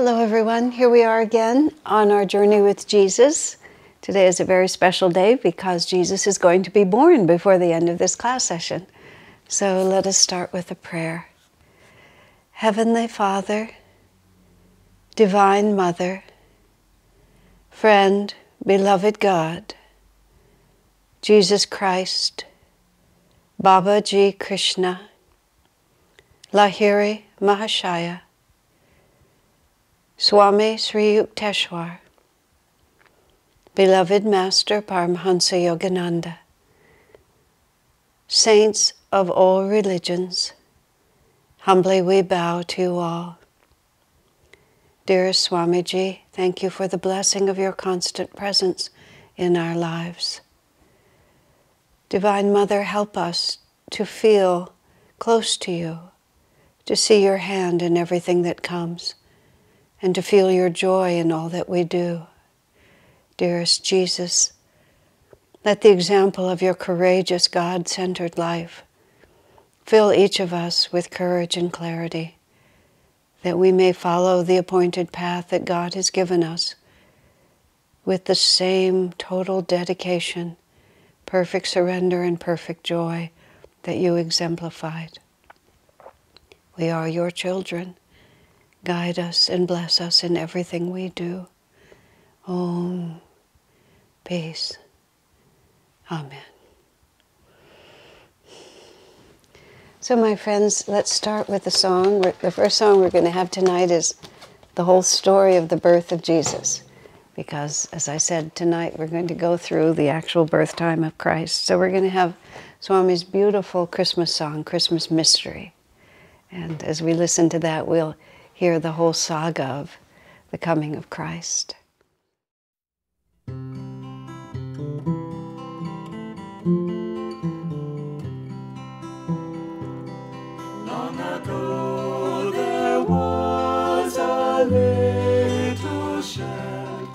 Hello, everyone. Here we are again on our journey with Jesus. Today is a very special day because Jesus is going to be born before the end of this class session. So let us start with a prayer. Heavenly Father, Divine Mother, Friend, Beloved God, Jesus Christ, Babaji Krishna, Lahiri Mahashaya, Swami Sri Yukteswar, Beloved Master Paramhansa Yogananda, Saints of all religions, humbly we bow to you all. Dearest Swamiji, thank you for the blessing of your constant presence in our lives. Divine Mother, help us to feel close to you, to see your hand in everything that comes and to feel your joy in all that we do. Dearest Jesus, let the example of your courageous, God centered life fill each of us with courage and clarity, that we may follow the appointed path that God has given us with the same total dedication, perfect surrender, and perfect joy that you exemplified. We are your children guide us and bless us in everything we do. Om. Peace. Amen. So, my friends, let's start with the song. The first song we're going to have tonight is the whole story of the birth of Jesus. Because, as I said, tonight we're going to go through the actual birth time of Christ. So, we're going to have Swami's beautiful Christmas song, Christmas Mystery. And as we listen to that, we'll hear the whole saga of the coming of Christ. Long ago there was a little shed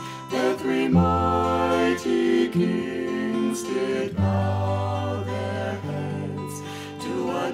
three mighty kings did bow their heads to a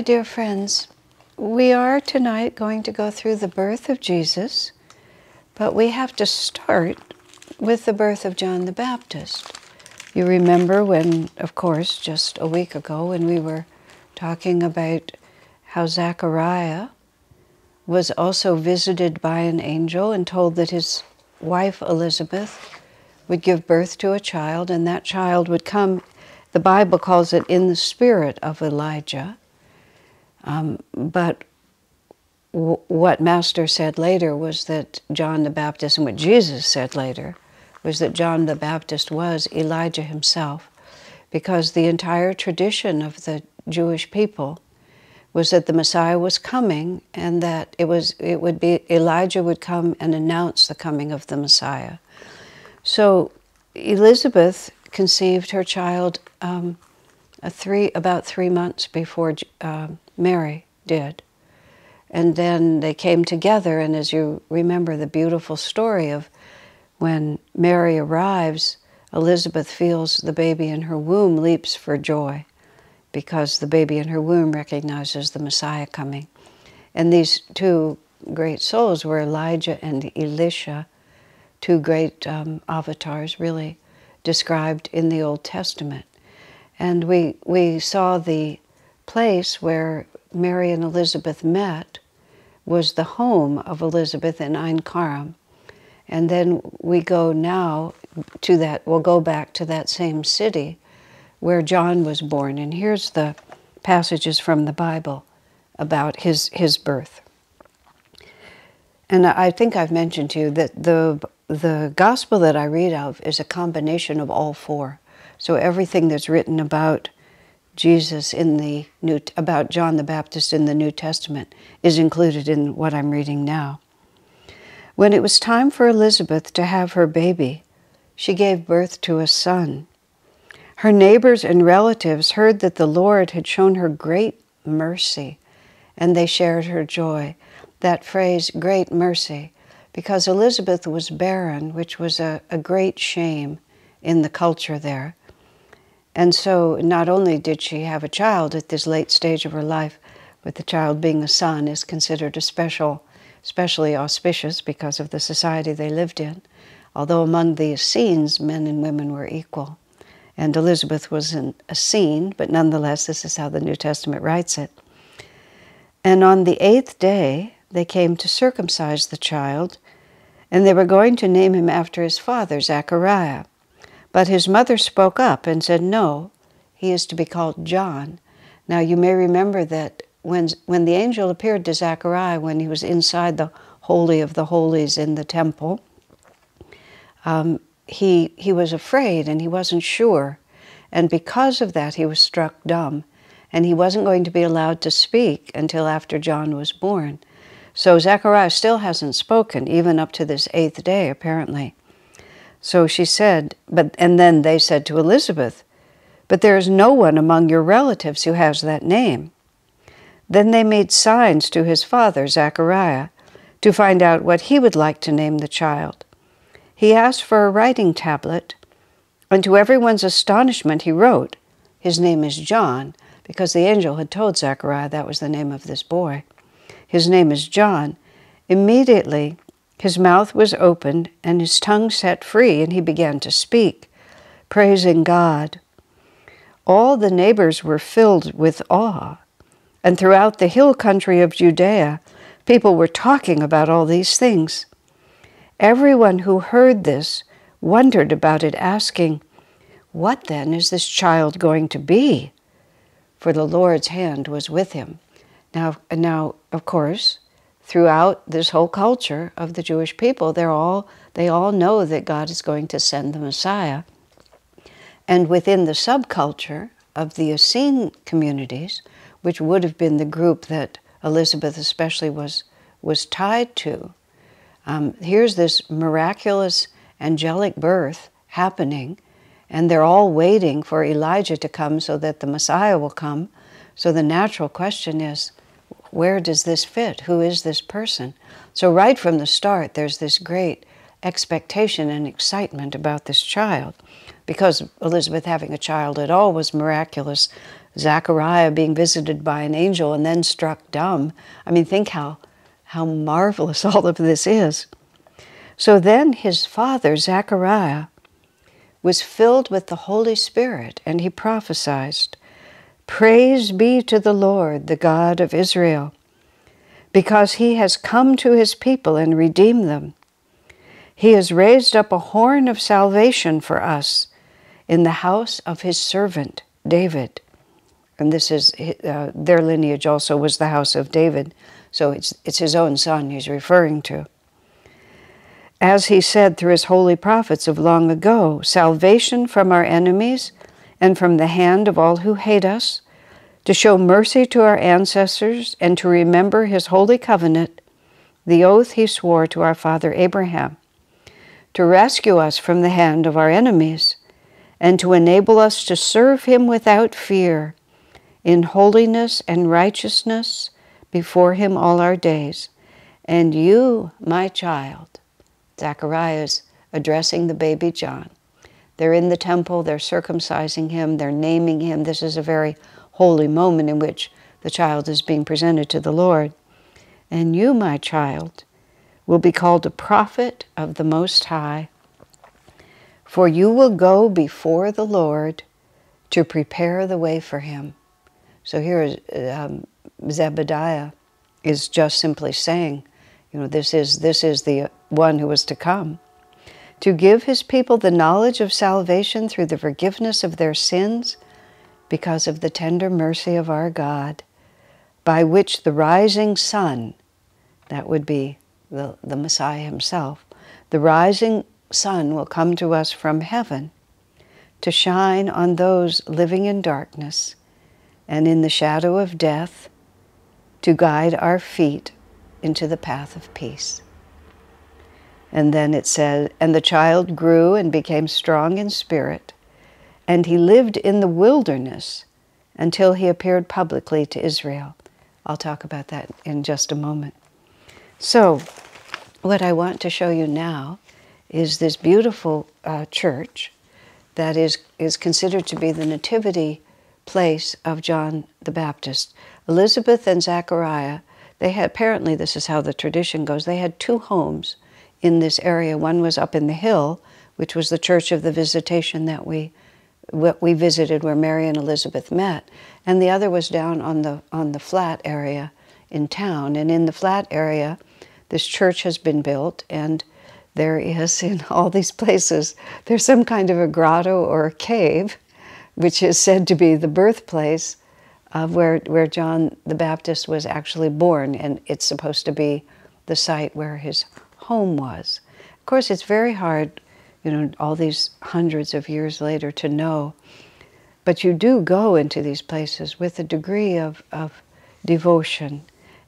my dear friends, we are tonight going to go through the birth of Jesus, but we have to start with the birth of John the Baptist. You remember when, of course, just a week ago, when we were talking about how Zechariah was also visited by an angel and told that his wife Elizabeth would give birth to a child, and that child would come, the Bible calls it in the spirit of Elijah. Um, but what Master said later was that John the Baptist, and what Jesus said later, was that John the Baptist was Elijah himself, because the entire tradition of the Jewish people was that the Messiah was coming, and that it was it would be Elijah would come and announce the coming of the Messiah. So Elizabeth conceived her child um, a three about three months before uh, Mary did. And then they came together, and as you remember the beautiful story of when Mary arrives, Elizabeth feels the baby in her womb leaps for joy because the baby in her womb recognizes the Messiah coming. And these two great souls were Elijah and Elisha, two great um, avatars really described in the Old Testament. And we, we saw the place where Mary and Elizabeth met was the home of Elizabeth in Ein Karem. And then we go now to that, we'll go back to that same city where John was born. And here's the passages from the Bible about his, his birth. And I think I've mentioned to you that the, the gospel that I read of is a combination of all four. So everything that's written about Jesus in the New, about John the Baptist in the New Testament is included in what I'm reading now. When it was time for Elizabeth to have her baby, she gave birth to a son. Her neighbors and relatives heard that the Lord had shown her great mercy, and they shared her joy. That phrase, great mercy, because Elizabeth was barren, which was a, a great shame in the culture there. And so, not only did she have a child at this late stage of her life, but the child being a son is considered a special, especially auspicious because of the society they lived in. Although among the Essenes, men and women were equal. And Elizabeth was an Essene, but nonetheless, this is how the New Testament writes it. And on the eighth day, they came to circumcise the child, and they were going to name him after his father, Zechariah. But his mother spoke up and said, No, he is to be called John. Now, you may remember that when, when the angel appeared to Zechariah when he was inside the Holy of the Holies in the temple, um, he, he was afraid and he wasn't sure. And because of that, he was struck dumb. and he wasn't going to be allowed to speak until after John was born. So Zechariah still hasn't spoken, even up to this eighth day, apparently. So she said, but and then they said to Elizabeth, But there is no one among your relatives who has that name. Then they made signs to his father, Zechariah, to find out what he would like to name the child. He asked for a writing tablet, and to everyone's astonishment, he wrote, His name is John, because the angel had told Zechariah that was the name of this boy. His name is John. Immediately, his mouth was opened and his tongue set free, and he began to speak, praising God. All the neighbors were filled with awe, and throughout the hill country of Judea, people were talking about all these things. Everyone who heard this wondered about it, asking, What then is this child going to be? For the Lord's hand was with him. Now, now, of course, throughout this whole culture of the Jewish people, they're all they all know that God is going to send the Messiah. And within the subculture of the Essene communities, which would have been the group that Elizabeth especially was was tied to, um, here's this miraculous angelic birth happening, and they're all waiting for Elijah to come so that the Messiah will come. So the natural question is, where does this fit? Who is this person? So, right from the start, there's this great expectation and excitement about this child. Because Elizabeth having a child at all was miraculous. Zachariah being visited by an angel and then struck dumb. I mean, think how, how marvelous all of this is. So then his father, Zachariah, was filled with the Holy Spirit and he prophesied. Praise be to the Lord, the God of Israel, because he has come to his people and redeemed them. He has raised up a horn of salvation for us in the house of his servant David. And this is uh, their lineage also was the house of David. So it's, it's his own son he's referring to. As he said through his holy prophets of long ago, salvation from our enemies and from the hand of all who hate us, to show mercy to our ancestors, and to remember his holy covenant, the oath he swore to our father Abraham, to rescue us from the hand of our enemies, and to enable us to serve him without fear, in holiness and righteousness before him all our days. And you, my child, Zacharias addressing the baby John, they're in the temple, they're circumcising him, they're naming him. This is a very holy moment in which the child is being presented to the Lord. And you, my child, will be called a prophet of the Most High, for you will go before the Lord to prepare the way for him. So here is um, Zebediah is just simply saying, you know, this is this is the one who is to come to give his people the knowledge of salvation through the forgiveness of their sins because of the tender mercy of our God, by which the rising sun, that would be the, the Messiah himself, the rising sun will come to us from heaven to shine on those living in darkness and in the shadow of death, to guide our feet into the path of peace. And then it said, And the child grew and became strong in spirit, and he lived in the wilderness until he appeared publicly to Israel. I'll talk about that in just a moment. So, what I want to show you now is this beautiful uh, church that is, is considered to be the nativity place of John the Baptist. Elizabeth and Zachariah, they had apparently, this is how the tradition goes, they had two homes in this area. One was up in the hill, which was the Church of the Visitation that we what we visited where Mary and Elizabeth met, and the other was down on the on the flat area in town. And in the flat area, this church has been built, and there is in all these places there's some kind of a grotto or a cave, which is said to be the birthplace of where where John the Baptist was actually born, and it's supposed to be the site where his home was. Of course, it's very hard, you know, all these hundreds of years later to know. but you do go into these places with a degree of, of devotion.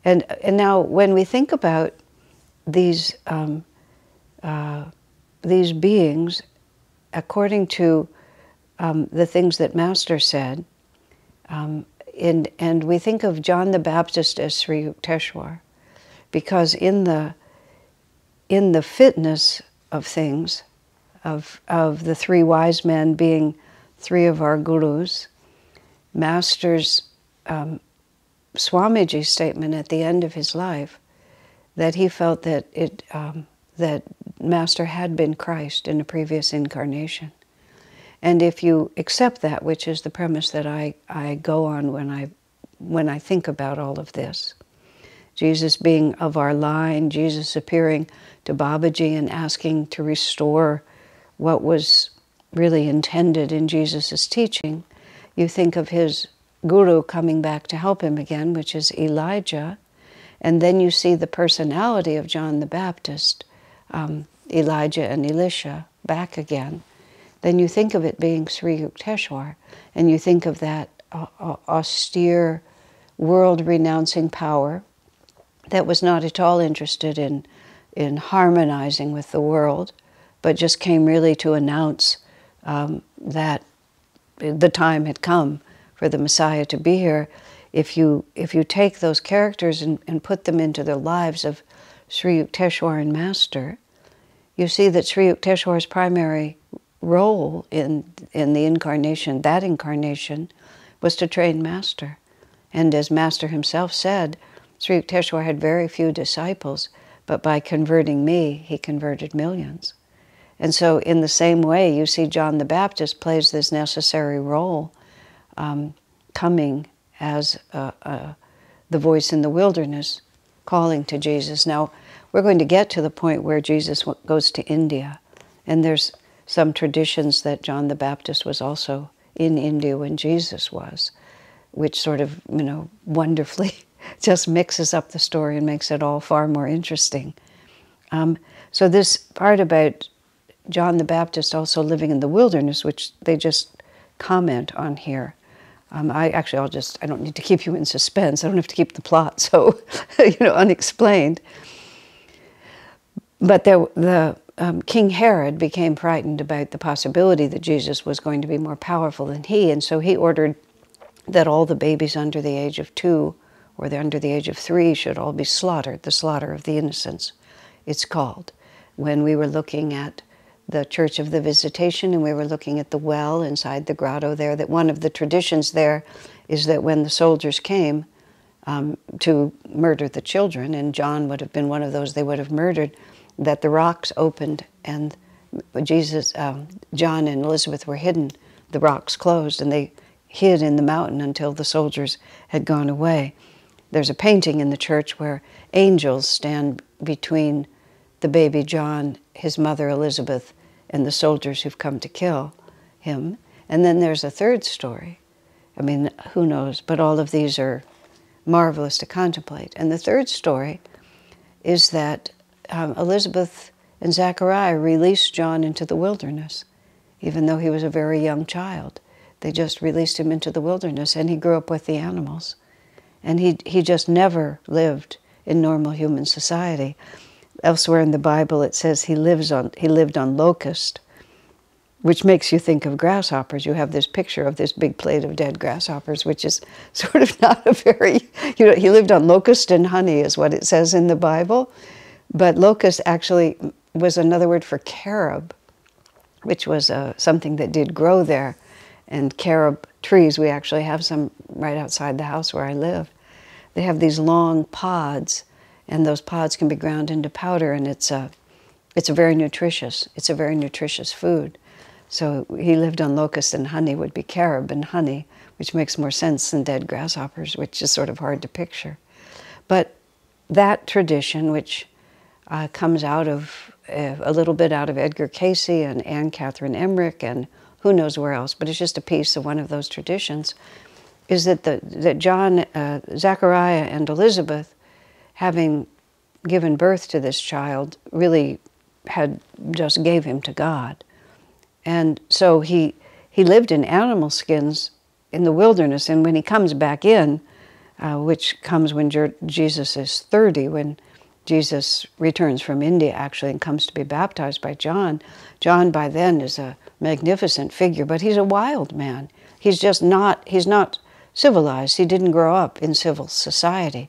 And, and now, when we think about these, um, uh, these beings, according to um, the things that Master said, um, and we think of John the Baptist as Sri Yukteswar, because in the, in the fitness of things, of, of the three wise men being three of our gurus, Master's um, Swamiji's statement at the end of his life that he felt that it um, that Master had been Christ in a previous incarnation. And if you accept that, which is the premise that I, I go on when I when I think about all of this, Jesus being of our line, Jesus appearing to Babaji and asking to restore what was really intended in Jesus' teaching, you think of his guru coming back to help him again, which is Elijah, and then you see the personality of John the Baptist, um, Elijah and Elisha, back again. Then you think of it being Sri Yukteswar, and you think of that uh, uh, austere, world renouncing power that was not at all interested in, in harmonizing with the world, but just came really to announce um, that the time had come for the Messiah to be here. If you, if you take those characters and, and put them into the lives of Sri Yukteswar and Master, you see that Sri Yukteswar's primary role in, in the incarnation, that incarnation, was to train Master. And as Master himself said, Sri Yukteswar had very few disciples, but by converting me, he converted millions. And so, in the same way, you see John the Baptist plays this necessary role, um, coming as the voice in the wilderness, calling to Jesus. Now, we're going to get to the point where Jesus goes to India, and there's some traditions that John the Baptist was also in India when Jesus was, which sort of, you know, wonderfully just mixes up the story and makes it all far more interesting. Um, so, this part about John the Baptist also living in the wilderness, which they just comment on here. Um, I actually, I'll just, I don't need to keep you in suspense. I don't have to keep the plot so, you know, unexplained. But there, the um, King Herod became frightened about the possibility that Jesus was going to be more powerful than he, and so he ordered that all the babies under the age of two or the under the age of three should all be slaughtered. The slaughter of the innocents, it's called. When we were looking at the Church of the Visitation, and we were looking at the well inside the grotto there. That one of the traditions there is that when the soldiers came um, to murder the children, and John would have been one of those they would have murdered, that the rocks opened and Jesus, um, John and Elizabeth were hidden. The rocks closed, and they hid in the mountain until the soldiers had gone away. There's a painting in the church where angels stand between the baby John, his mother Elizabeth, and the soldiers who've come to kill him. And then there's a third story. I mean, who knows? But all of these are marvelous to contemplate. And the third story is that um, Elizabeth and Zachariah released John into the wilderness, even though he was a very young child. They just released him into the wilderness, and he grew up with the animals. And he, he just never lived in normal human society. Elsewhere in the Bible, it says he lives on he lived on locust, which makes you think of grasshoppers. You have this picture of this big plate of dead grasshoppers, which is sort of not a very you know he lived on locust and honey is what it says in the Bible, but locust actually was another word for carob, which was uh, something that did grow there, and carob trees. We actually have some right outside the house where I live. They have these long pods and those pods can be ground into powder, and it's a, it's a very nutritious. It's a very nutritious food. So he lived on locust and honey would be carob and honey, which makes more sense than dead grasshoppers, which is sort of hard to picture. But that tradition, which uh, comes out of uh, a little bit out of Edgar Cayce and Anne Catherine Emmerich and who knows where else, but it's just a piece of one of those traditions, is that the, that John, uh, Zachariah, and Elizabeth having given birth to this child, really had just gave him to God. And so he, he lived in animal skins in the wilderness, and when he comes back in, uh, which comes when Jesus is 30, when Jesus returns from India actually and comes to be baptized by John. John by then is a magnificent figure, but he's a wild man. He's just not, he's not civilized. He didn't grow up in civil society.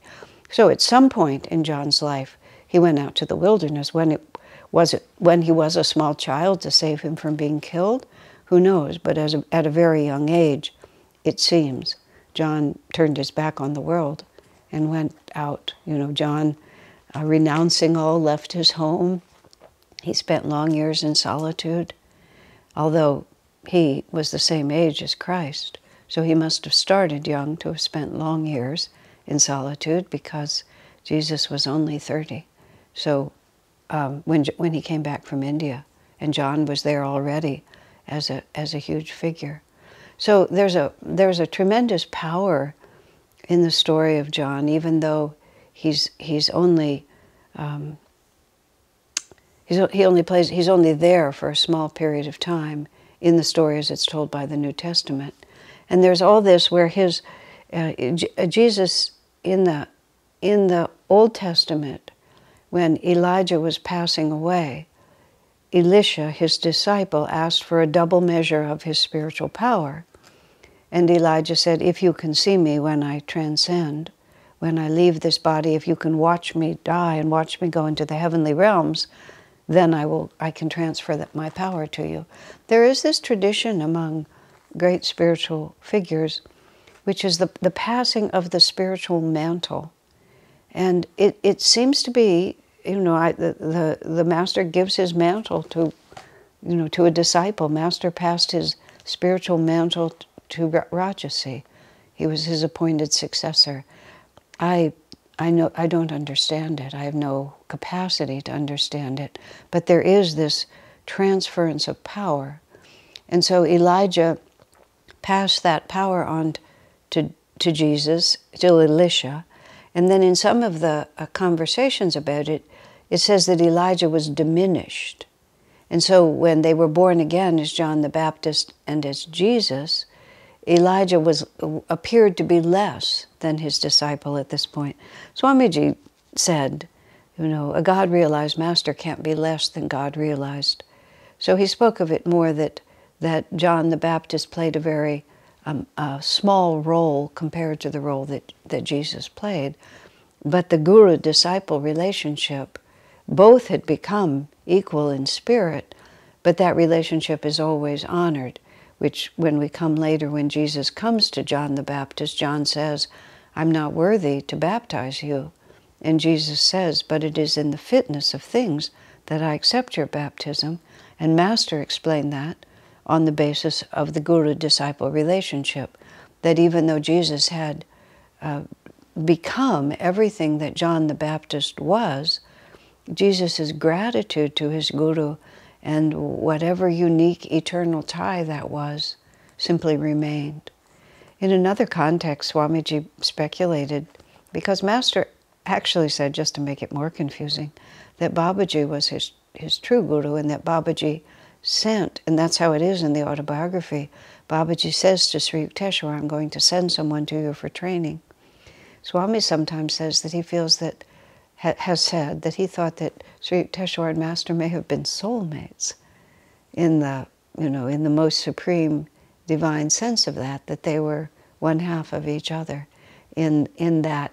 So at some point in John's life, he went out to the wilderness when it was it when he was a small child to save him from being killed. Who knows? But as a, at a very young age, it seems John turned his back on the world and went out. You know, John, uh, renouncing all, left his home. He spent long years in solitude, although he was the same age as Christ. So he must have started young to have spent long years in solitude because Jesus was only 30. So um, when, when he came back from India, and John was there already as a, as a huge figure. So there's a, there's a tremendous power in the story of John, even though he's, he's only um, he's, he only plays he's only there for a small period of time in the story as it's told by the New Testament, and there's all this where his uh, uh, Jesus in the in the Old Testament when Elijah was passing away, Elisha, his disciple, asked for a double measure of his spiritual power. And Elijah said, If you can see me when I transcend, when I leave this body, if you can watch me die and watch me go into the heavenly realms, then I will I can transfer that, my power to you. There is this tradition among great spiritual figures, which is the, the passing of the spiritual mantle. And it, it seems to be, you know, I, the, the, the master gives his mantle to, you know, to a disciple. Master passed his spiritual mantle to Rajarsi. He was his appointed successor. I, I, know, I don't understand it. I have no capacity to understand it. But there is this transference of power. And so Elijah passed that power on to, to Jesus, to Elisha. And then in some of the uh, conversations about it, it says that Elijah was diminished. And so when they were born again as John the Baptist and as Jesus, Elijah was appeared to be less than his disciple at this point. Swamiji said, you know, a God realized master can't be less than God realized. So he spoke of it more that that John the Baptist played a very um, a small role compared to the role that, that Jesus played. But the guru disciple relationship, both had become equal in spirit, but that relationship is always honored which when we come later, when Jesus comes to John the Baptist, John says, I'm not worthy to baptize you. And Jesus says, But it is in the fitness of things that I accept your baptism. And Master explained that on the basis of the guru disciple relationship, that even though Jesus had uh, become everything that John the Baptist was, Jesus' gratitude to his guru and whatever unique eternal tie that was simply remained. In another context, Swamiji speculated, because Master actually said, just to make it more confusing, that Babaji was his, his true guru and that Babaji sent, and that's how it is in the autobiography. Babaji says to Sri Yukteswar, I'm going to send someone to you for training. Swami sometimes says that he feels that ha has said that he thought that Sri Yukteswar and Master may have been soulmates in the, you know, in the most supreme divine sense of that, that they were one half of each other in, in that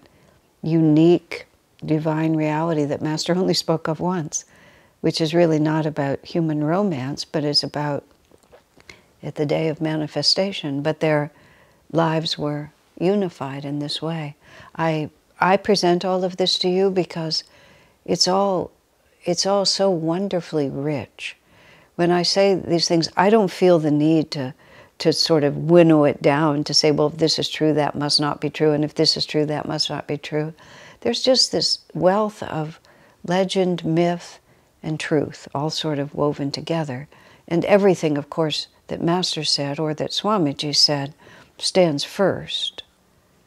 unique divine reality that Master only spoke of once, which is really not about human romance, but is about at the day of manifestation, but their lives were unified in this way. I I present all of this to you because it's all, it's all so wonderfully rich. When I say these things, I don't feel the need to, to sort of winnow it down to say, well, if this is true, that must not be true, and if this is true, that must not be true. There's just this wealth of legend, myth, and truth all sort of woven together. And everything, of course, that Master said or that Swamiji said stands first.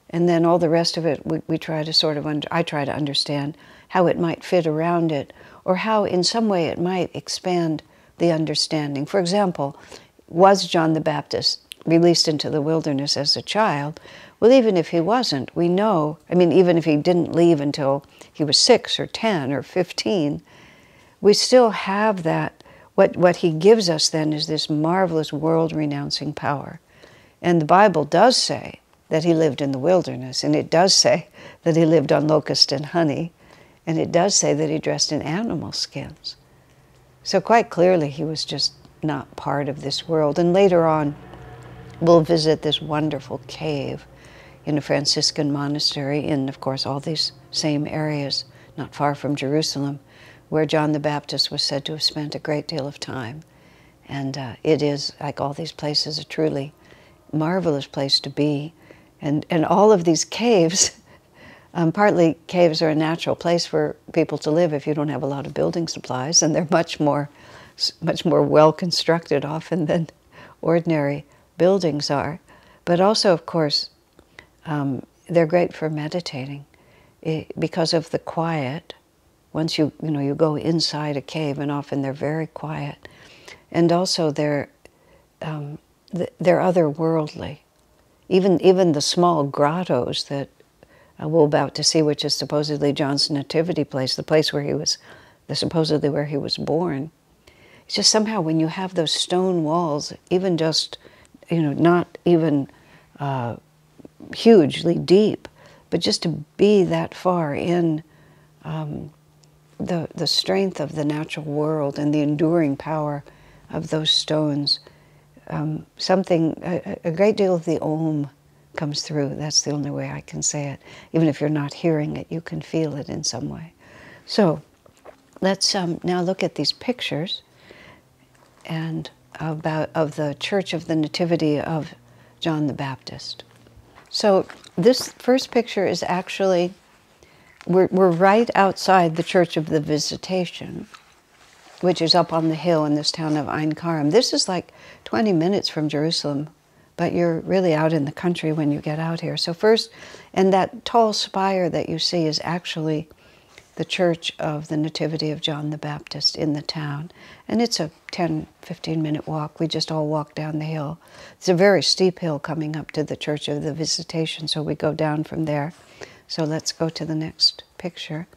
And then all the rest of it, we, we try to sort of, under, I try to understand how it might fit around it or how in some way it might expand the understanding. For example, was John the Baptist released into the wilderness as a child? Well, even if he wasn't, we know, I mean, even if he didn't leave until he was six or 10 or 15, we still have that. What, what he gives us then is this marvelous world renouncing power. And the Bible does say that he lived in the wilderness, and it does say that he lived on locust and honey, and it does say that he dressed in animal skins. So, quite clearly, he was just not part of this world. And later on, we'll visit this wonderful cave in a Franciscan monastery in, of course, all these same areas, not far from Jerusalem, where John the Baptist was said to have spent a great deal of time. And uh, it is, like all these places, a truly marvelous place to be. And, and all of these caves, um, partly caves are a natural place for people to live if you don't have a lot of building supplies, and they're much more, much more well constructed often than ordinary buildings are. But also, of course, um, they're great for meditating it, because of the quiet. Once you you know you go inside a cave, and often they're very quiet, and also they're um, they're otherworldly. Even even the small grottos that uh, we're about to see, which is supposedly John's nativity place, the place where he was, the supposedly where he was born. Just somehow when you have those stone walls, even just you know not even. Uh, hugely deep, but just to be that far in um, the, the strength of the natural world and the enduring power of those stones, um, something, a, a, great deal of the Om comes through. That's the only way I can say it. Even if you're not hearing it, you can feel it in some way. So let's um, now look at these pictures and about of the Church of the Nativity of John the Baptist. So this first picture is actually, we're, we're right outside the Church of the Visitation, which is up on the hill in this town of Ein Karim. This is like 20 minutes from Jerusalem, but you're really out in the country when you get out here. So first, and that tall spire that you see is actually the Church of the Nativity of John the Baptist in the town. And it's a 10, 15 minute walk. We just all walk down the hill. It's a very steep hill coming up to the Church of the Visitation, so we go down from there. So let's go to the next picture.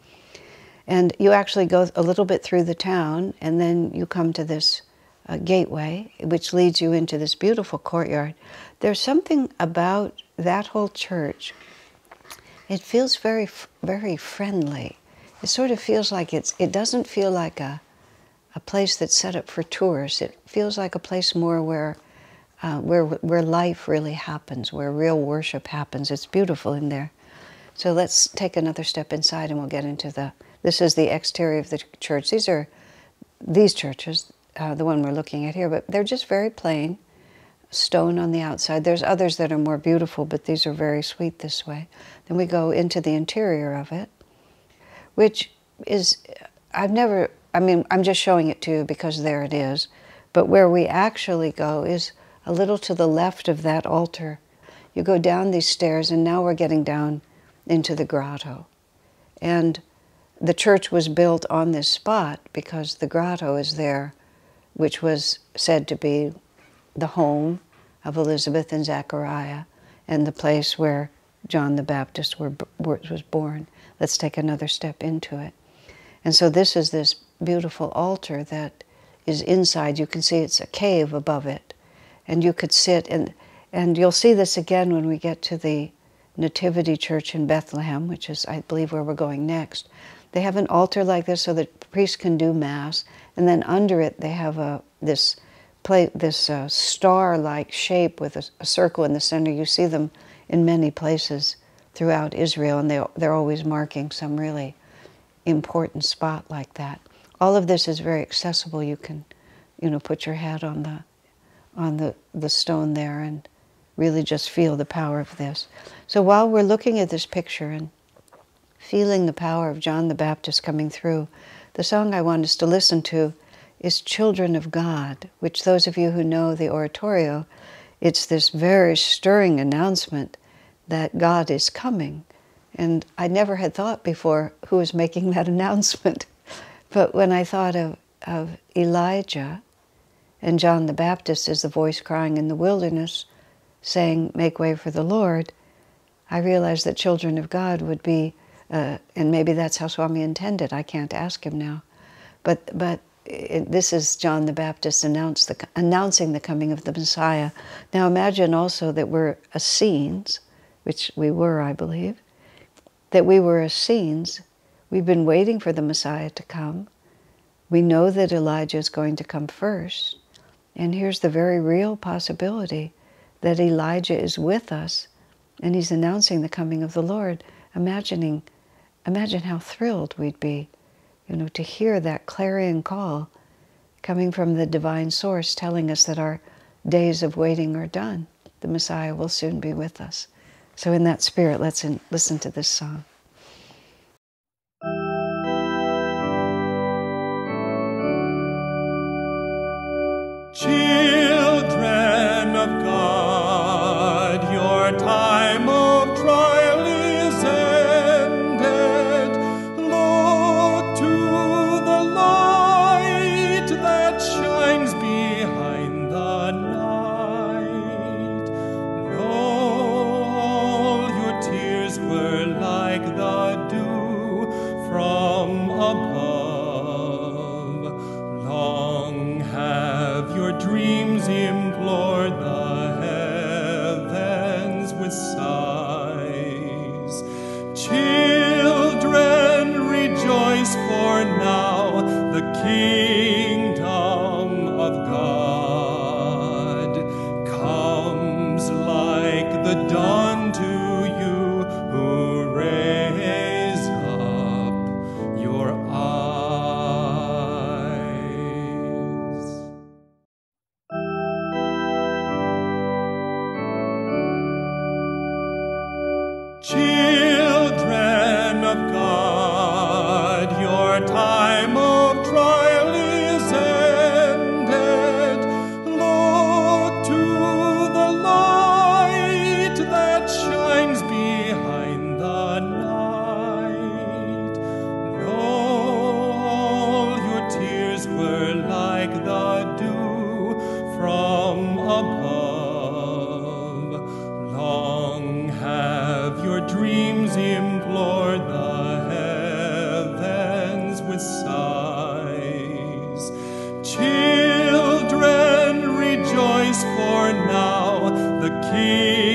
And you actually go a little bit through the town, and then you come to this uh, gateway, which leads you into this beautiful courtyard. There's something about that whole church. It feels very, very friendly it sort of feels like it's, it doesn't feel like a, a place that's set up for tourists. It feels like a place more where, uh, where, where life really happens, where real worship happens. It's beautiful in there. So let's take another step inside and we'll get into the, this is the exterior of the church. These are these churches, uh, the one we're looking at here, but they're just very plain, stone on the outside. There's others that are more beautiful, but these are very sweet this way. Then we go into the interior of it which is, I've never, I mean, I'm just showing it to you because there it is. But where we actually go is a little to the left of that altar. You go down these stairs, and now we're getting down into the grotto. And the church was built on this spot because the grotto is there, which was said to be the home of Elizabeth and Zechariah and the place where John the Baptist were, was born. Let's take another step into it. And so this is this beautiful altar that is inside. You can see it's a cave above it. And you could sit and and you'll see this again when we get to the Nativity Church in Bethlehem, which is, I believe, where we're going next. They have an altar like this so that priests can do mass, and then under it they have a this plate, this uh, star-like shape with a, a circle in the center. You see them in many places throughout Israel, and they, they're always marking some really important spot like that. All of this is very accessible. You can, you know, put your head on the, on the, the stone there and really just feel the power of this. So while we're looking at this picture and feeling the power of John the Baptist coming through, the song I want us to listen to is Children of God, which those of you who know the oratorio, it's this very stirring announcement that God is coming. And I never had thought before who was making that announcement. But when I thought of, of Elijah and John the Baptist is the voice crying in the wilderness, saying, Make way for the Lord, I realized that children of God would be, uh, and maybe that's how Swami intended. I can't ask him now. But, but it, this is John the Baptist the, announcing the coming of the Messiah. Now imagine also that we're Essenes, which we were, I believe, that we were Essenes. We've been waiting for the Messiah to come. We know that Elijah is going to come first. And here's the very real possibility that Elijah is with us and he's announcing the coming of the Lord. Imagining, imagine how thrilled we'd be you know, to hear that clarion call coming from the divine source telling us that our days of waiting are done. The Messiah will soon be with us. So, in that spirit, let's in, listen to this song. Children of God, your time dreams implored the heavens with sighs. Children, rejoice, for now the kingdom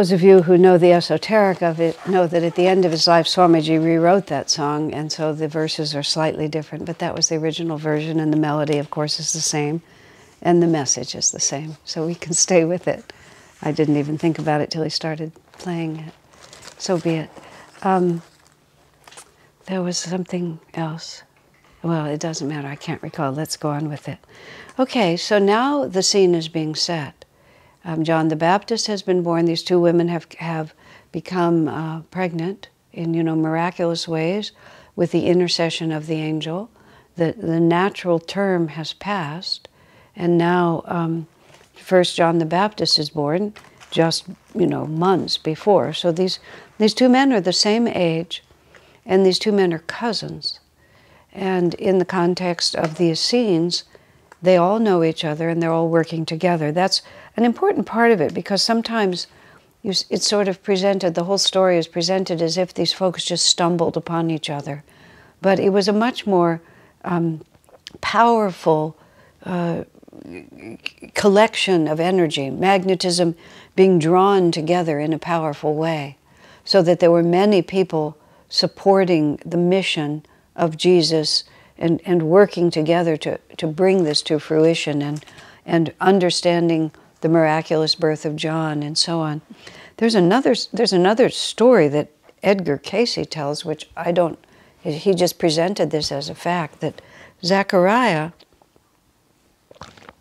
those of you who know the esoteric of it know that at the end of his life, Swamiji rewrote that song, and so the verses are slightly different, but that was the original version, and the melody, of course, is the same, and the message is the same, so we can stay with it. I didn't even think about it till he started playing it. So be it. Um, there was something else. Well, it doesn't matter. I can't recall. Let's go on with it. Okay, so now the scene is being set. Um, John the Baptist has been born. These two women have have become uh, pregnant in you know miraculous ways with the intercession of the angel. The the natural term has passed, and now um, first John the Baptist is born just you know months before. So these these two men are the same age, and these two men are cousins. And in the context of the Essenes, they all know each other and they're all working together. That's an important part of it because sometimes you, it's sort of presented, the whole story is presented as if these folks just stumbled upon each other. But it was a much more um, powerful uh, collection of energy, magnetism being drawn together in a powerful way, so that there were many people supporting the mission of Jesus and, and working together to, to bring this to fruition and, and understanding the miraculous birth of John and so on. There's another, there's another story that Edgar Cayce tells, which I don't, he just presented this as a fact, that Zechariah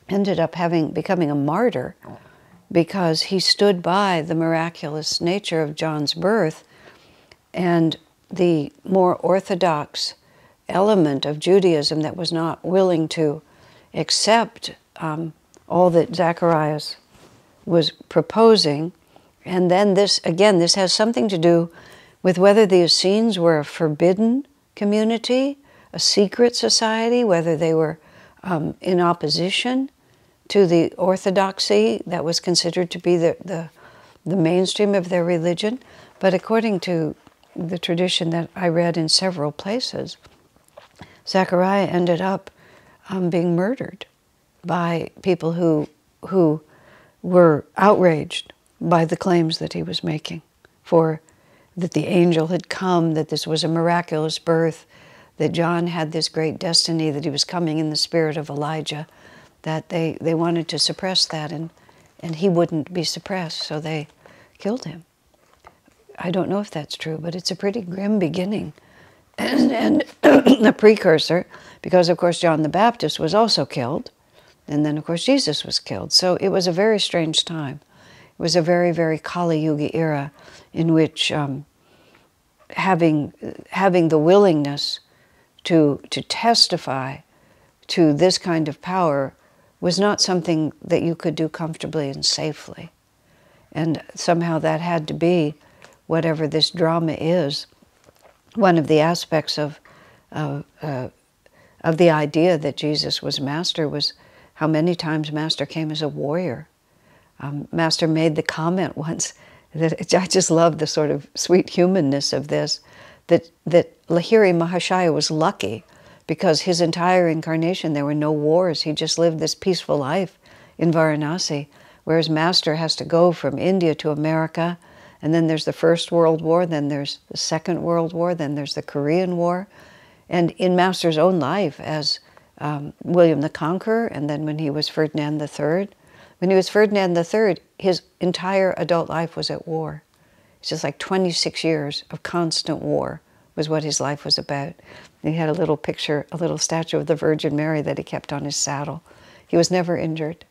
ended up having becoming a martyr because he stood by the miraculous nature of John's birth and the more orthodox element of Judaism that was not willing to accept um, all that Zacharias was proposing. And then this, again, this has something to do with whether the Essenes were a forbidden community, a secret society, whether they were um, in opposition to the orthodoxy that was considered to be the, the, the mainstream of their religion. But according to the tradition that I read in several places, Zechariah ended up um, being murdered by people who, who were outraged by the claims that he was making for that the angel had come, that this was a miraculous birth, that John had this great destiny, that he was coming in the spirit of Elijah, that they, they wanted to suppress that and, and he wouldn't be suppressed, so they killed him. I don't know if that's true, but it's a pretty grim beginning and, and precursor, because of course John the Baptist was also killed, and then of course Jesus was killed. So it was a very strange time. It was a very, very Kali Yuga era in which um, having, having the willingness to, to testify to this kind of power was not something that you could do comfortably and safely. And somehow that had to be, whatever this drama is, one of the aspects of, of, uh, of the idea that Jesus was Master was how many times Master came as a warrior. Um, Master made the comment once that I just love the sort of sweet humanness of this, that, that Lahiri Mahashaya was lucky because his entire incarnation, there were no wars. He just lived this peaceful life in Varanasi, whereas Master has to go from India to America, and then there's the First World War, then there's the Second World War, then there's the Korean War. And in Master's own life, as um, William the Conqueror, and then when he was Ferdinand III, when he was Ferdinand III, his entire adult life was at war. It's just like 26 years of constant war was what his life was about. He had a little picture, a little statue of the Virgin Mary that he kept on his saddle. He was never injured,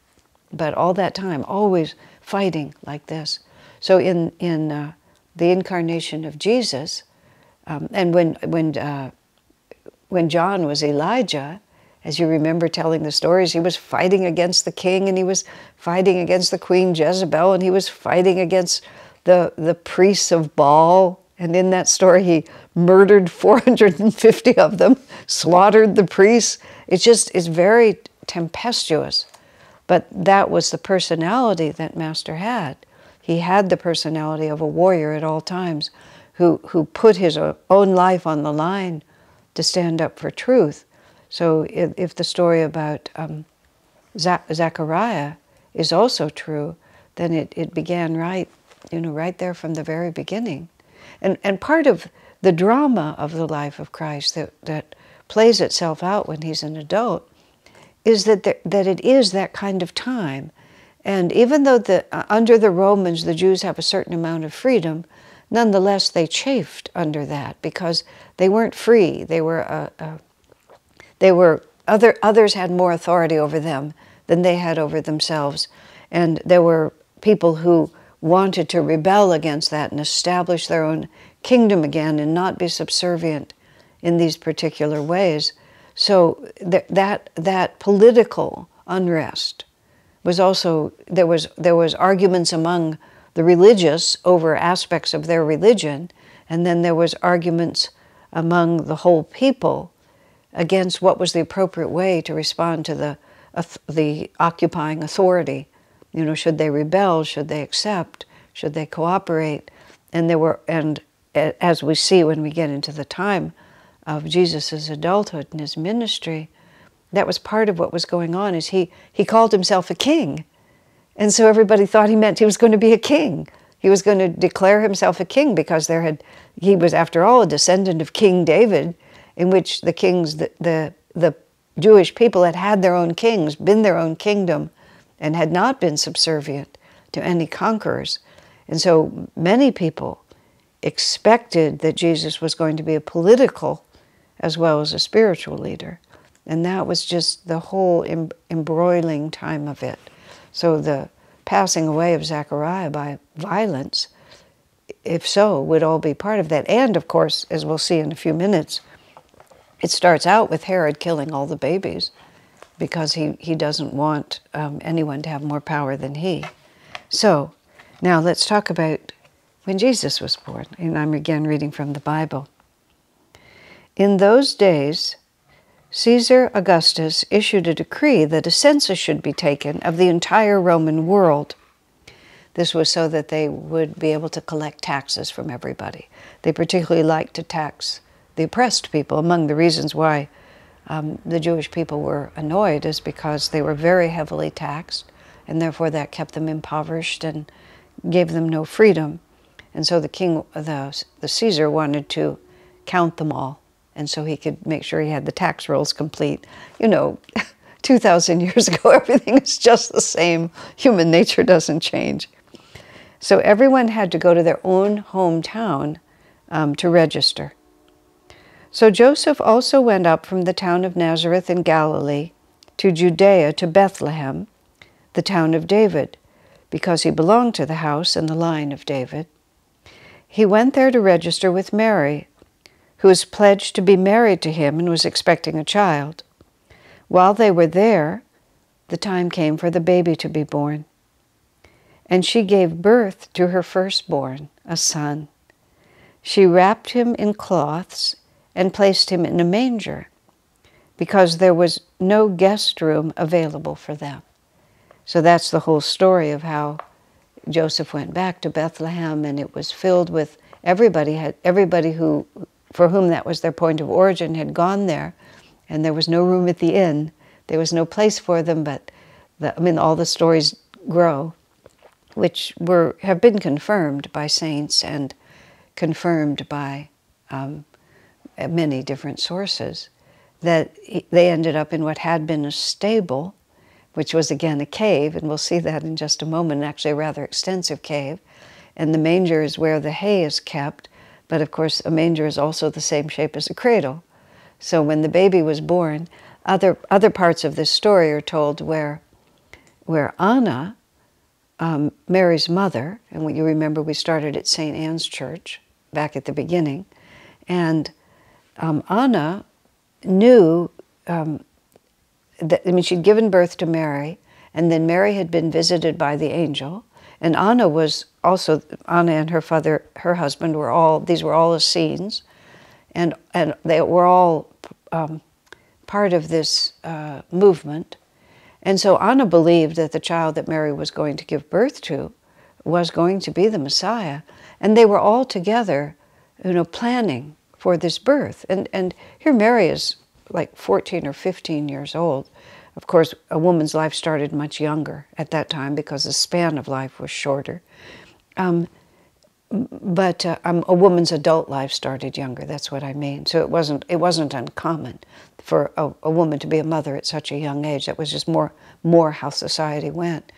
but all that time, always fighting like this. So in, in uh, the incarnation of Jesus, um, and when, when, uh, when John was Elijah, as you remember telling the stories, he was fighting against the king and he was fighting against the queen Jezebel and he was fighting against the, the priests of Baal. And in that story, he murdered 450 of them, slaughtered the priests. It just is very tempestuous. But that was the personality that Master had. He had the personality of a warrior at all times who, who put his own life on the line to stand up for truth. So if, if the story about um, Zachariah is also true, then it, it began right, you know, right there from the very beginning. And, and part of the drama of the life of Christ that, that plays itself out when he's an adult is that, there, that it is that kind of time. And even though the, uh, under the Romans the Jews have a certain amount of freedom, nonetheless they chafed under that because they weren't free. They were a, a they were other others had more authority over them than they had over themselves, and there were people who wanted to rebel against that and establish their own kingdom again and not be subservient in these particular ways. So th- that that political unrest was also there was there was arguments among the religious over aspects of their religion, and then there was arguments among the whole people against what was the appropriate way to respond to the, uh, the occupying authority. You know, should they rebel? Should they accept? Should they cooperate? And there were, and as we see when we get into the time of Jesus' adulthood and his ministry, that was part of what was going on. Is he he called himself a king, and so everybody thought he meant he was going to be a king. He was going to declare himself a king because there had he was after all a descendant of King David, in which the kings, the, the, the Jewish people had had their own kings, been their own kingdom, and had not been subservient to any conquerors. And so many people expected that Jesus was going to be a political as well as a spiritual leader. And that was just the whole em- embroiling time of it. So the passing away of Zechariah by violence, if so, would all be part of that. And of course, as we'll see in a few minutes, it starts out with Herod killing all the babies because he, he doesn't want um, anyone to have more power than he. So now let's talk about when Jesus was born. And I'm again reading from the Bible. In those days, Caesar Augustus issued a decree that a census should be taken of the entire Roman world. This was so that they would be able to collect taxes from everybody. They particularly liked to tax the oppressed people. Among the reasons why um, the Jewish people were annoyed is because they were very heavily taxed, and therefore that kept them impoverished and gave them no freedom. And so the king, the, the Caesar, wanted to count them all and so he could make sure he had the tax rolls complete. You know, 2,000 years ago, everything is just the same. Human nature doesn't change. So everyone had to go to their own hometown um, to register. So Joseph also went up from the town of Nazareth in Galilee to Judea to Bethlehem, the town of David, because he belonged to the house and the line of David. He went there to register with Mary, who was pledged to be married to him and was expecting a child. While they were there, the time came for the baby to be born. And she gave birth to her firstborn, a son. She wrapped him in cloths and placed him in a manger because there was no guest room available for them. So that's the whole story of how Joseph went back to Bethlehem and it was filled with everybody had everybody who for whom that was their point of origin had gone there, and there was no room at the inn. There was no place for them, but the, I mean, all the stories grow, which were have been confirmed by saints and confirmed by um, many different sources. That they ended up in what had been a stable, which was again a cave, and we'll see that in just a moment. Actually, a rather extensive cave, and the manger is where the hay is kept but of course, a manger is also the same shape as a cradle. So when the baby was born, other, other parts of this story are told where, where Anna, um, Mary's mother, and you remember we started at St. Anne's Church back at the beginning, and um, Anna knew um, that, I mean, she'd given birth to Mary, and then Mary had been visited by the angel, and Anna was also Anna and her father, her husband, were all these were all Essenes, and and they were all um, part of this uh, movement. And so Anna believed that the child that Mary was going to give birth to was going to be the Messiah, and they were all together, you know, planning for this birth. And and here Mary is like 14 or 15 years old. Of course, a woman's life started much younger at that time because the span of life was shorter. Um, but uh, um, a woman's adult life started younger. That's what I mean. So it wasn't it wasn't uncommon for a, a, woman to be a mother at such a young age. That was just more more how society went.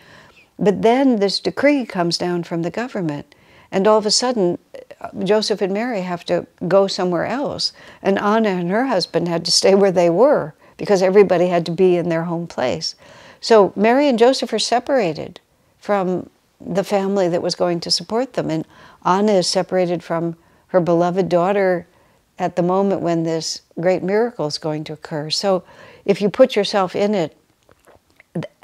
But then this decree comes down from the government, and all of a sudden, uh, Joseph and Mary have to go somewhere else, and Anna and her husband had to stay where they were because everybody had to be in their home place. So Mary and Joseph are separated from the family that was going to support them. And Anna is separated from her beloved daughter at the moment when this great miracle is going to occur. So if you put yourself in it,